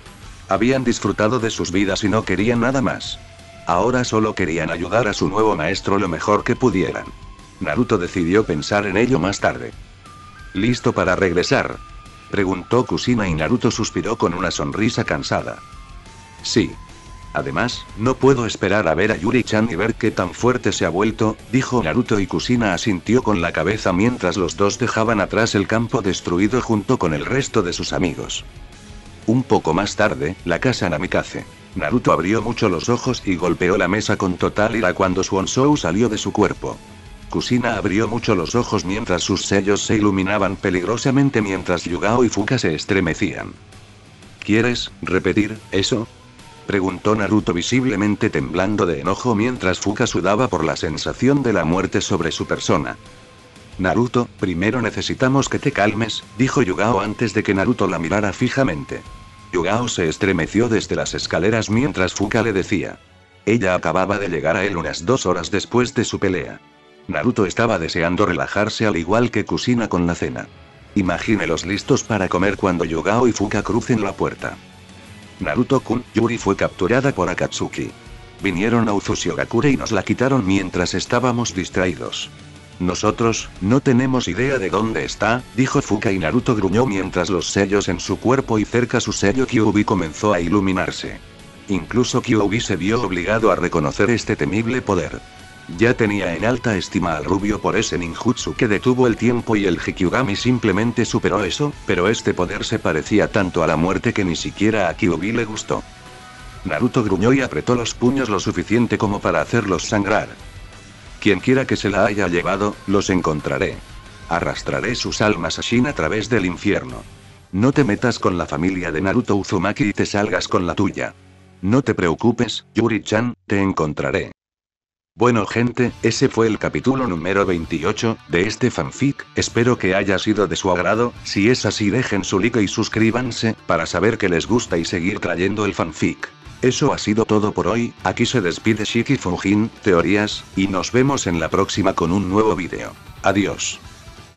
Habían disfrutado de sus vidas y no querían nada más. Ahora solo querían ayudar a su nuevo maestro lo mejor que pudieran. Naruto decidió pensar en ello más tarde. ¿Listo para regresar? Preguntó Kusina y Naruto suspiró con una sonrisa cansada. Sí. Además, no puedo esperar a ver a Yuri-chan y ver qué tan fuerte se ha vuelto, dijo Naruto y Kusina asintió con la cabeza mientras los dos dejaban atrás el campo destruido junto con el resto de sus amigos. Un poco más tarde, la casa Namikaze. Naruto abrió mucho los ojos y golpeó la mesa con total ira cuando su Onsou salió de su cuerpo. Kusina abrió mucho los ojos mientras sus sellos se iluminaban peligrosamente mientras Yugao y Fuka se estremecían. ¿Quieres repetir eso? Preguntó Naruto visiblemente temblando de enojo mientras Fuka sudaba por la sensación de la muerte sobre su persona. Naruto, primero necesitamos que te calmes, dijo Yugao antes de que Naruto la mirara fijamente. Yugao se estremeció desde las escaleras mientras Fuka le decía. Ella acababa de llegar a él unas dos horas después de su pelea. Naruto estaba deseando relajarse al igual que Kusina con la cena. Imagínelos listos para comer cuando Yugao y Fuka crucen la puerta. Naruto-kun, Yuri fue capturada por Akatsuki. Vinieron a Uzushigakure y nos la quitaron mientras estábamos distraídos. Nosotros, no tenemos idea de dónde está, dijo Fuka y Naruto gruñó mientras los sellos en su cuerpo y cerca su sello Kyuubi comenzó a iluminarse. Incluso Kyuubi se vio obligado a reconocer este temible poder. Ya tenía en alta estima al rubio por ese ninjutsu que detuvo el tiempo y el Hikyugami simplemente superó eso, pero este poder se parecía tanto a la muerte que ni siquiera a Kyuubi le gustó. Naruto gruñó y apretó los puños lo suficiente como para hacerlos sangrar. Quien quiera que se la haya llevado, los encontraré. Arrastraré sus almas a Shin a través del infierno. No te metas con la familia de Naruto Uzumaki y te salgas con la tuya. No te preocupes, Yuri-chan, te encontraré. Bueno gente, ese fue el capítulo número 28 de este fanfic, espero que haya sido de su agrado, si es así dejen su like y suscríbanse, para saber que les gusta y seguir trayendo el fanfic. Eso ha sido todo por hoy, aquí se despide Shiki Fujin, teorías, y nos vemos en la próxima con un nuevo vídeo. Adiós.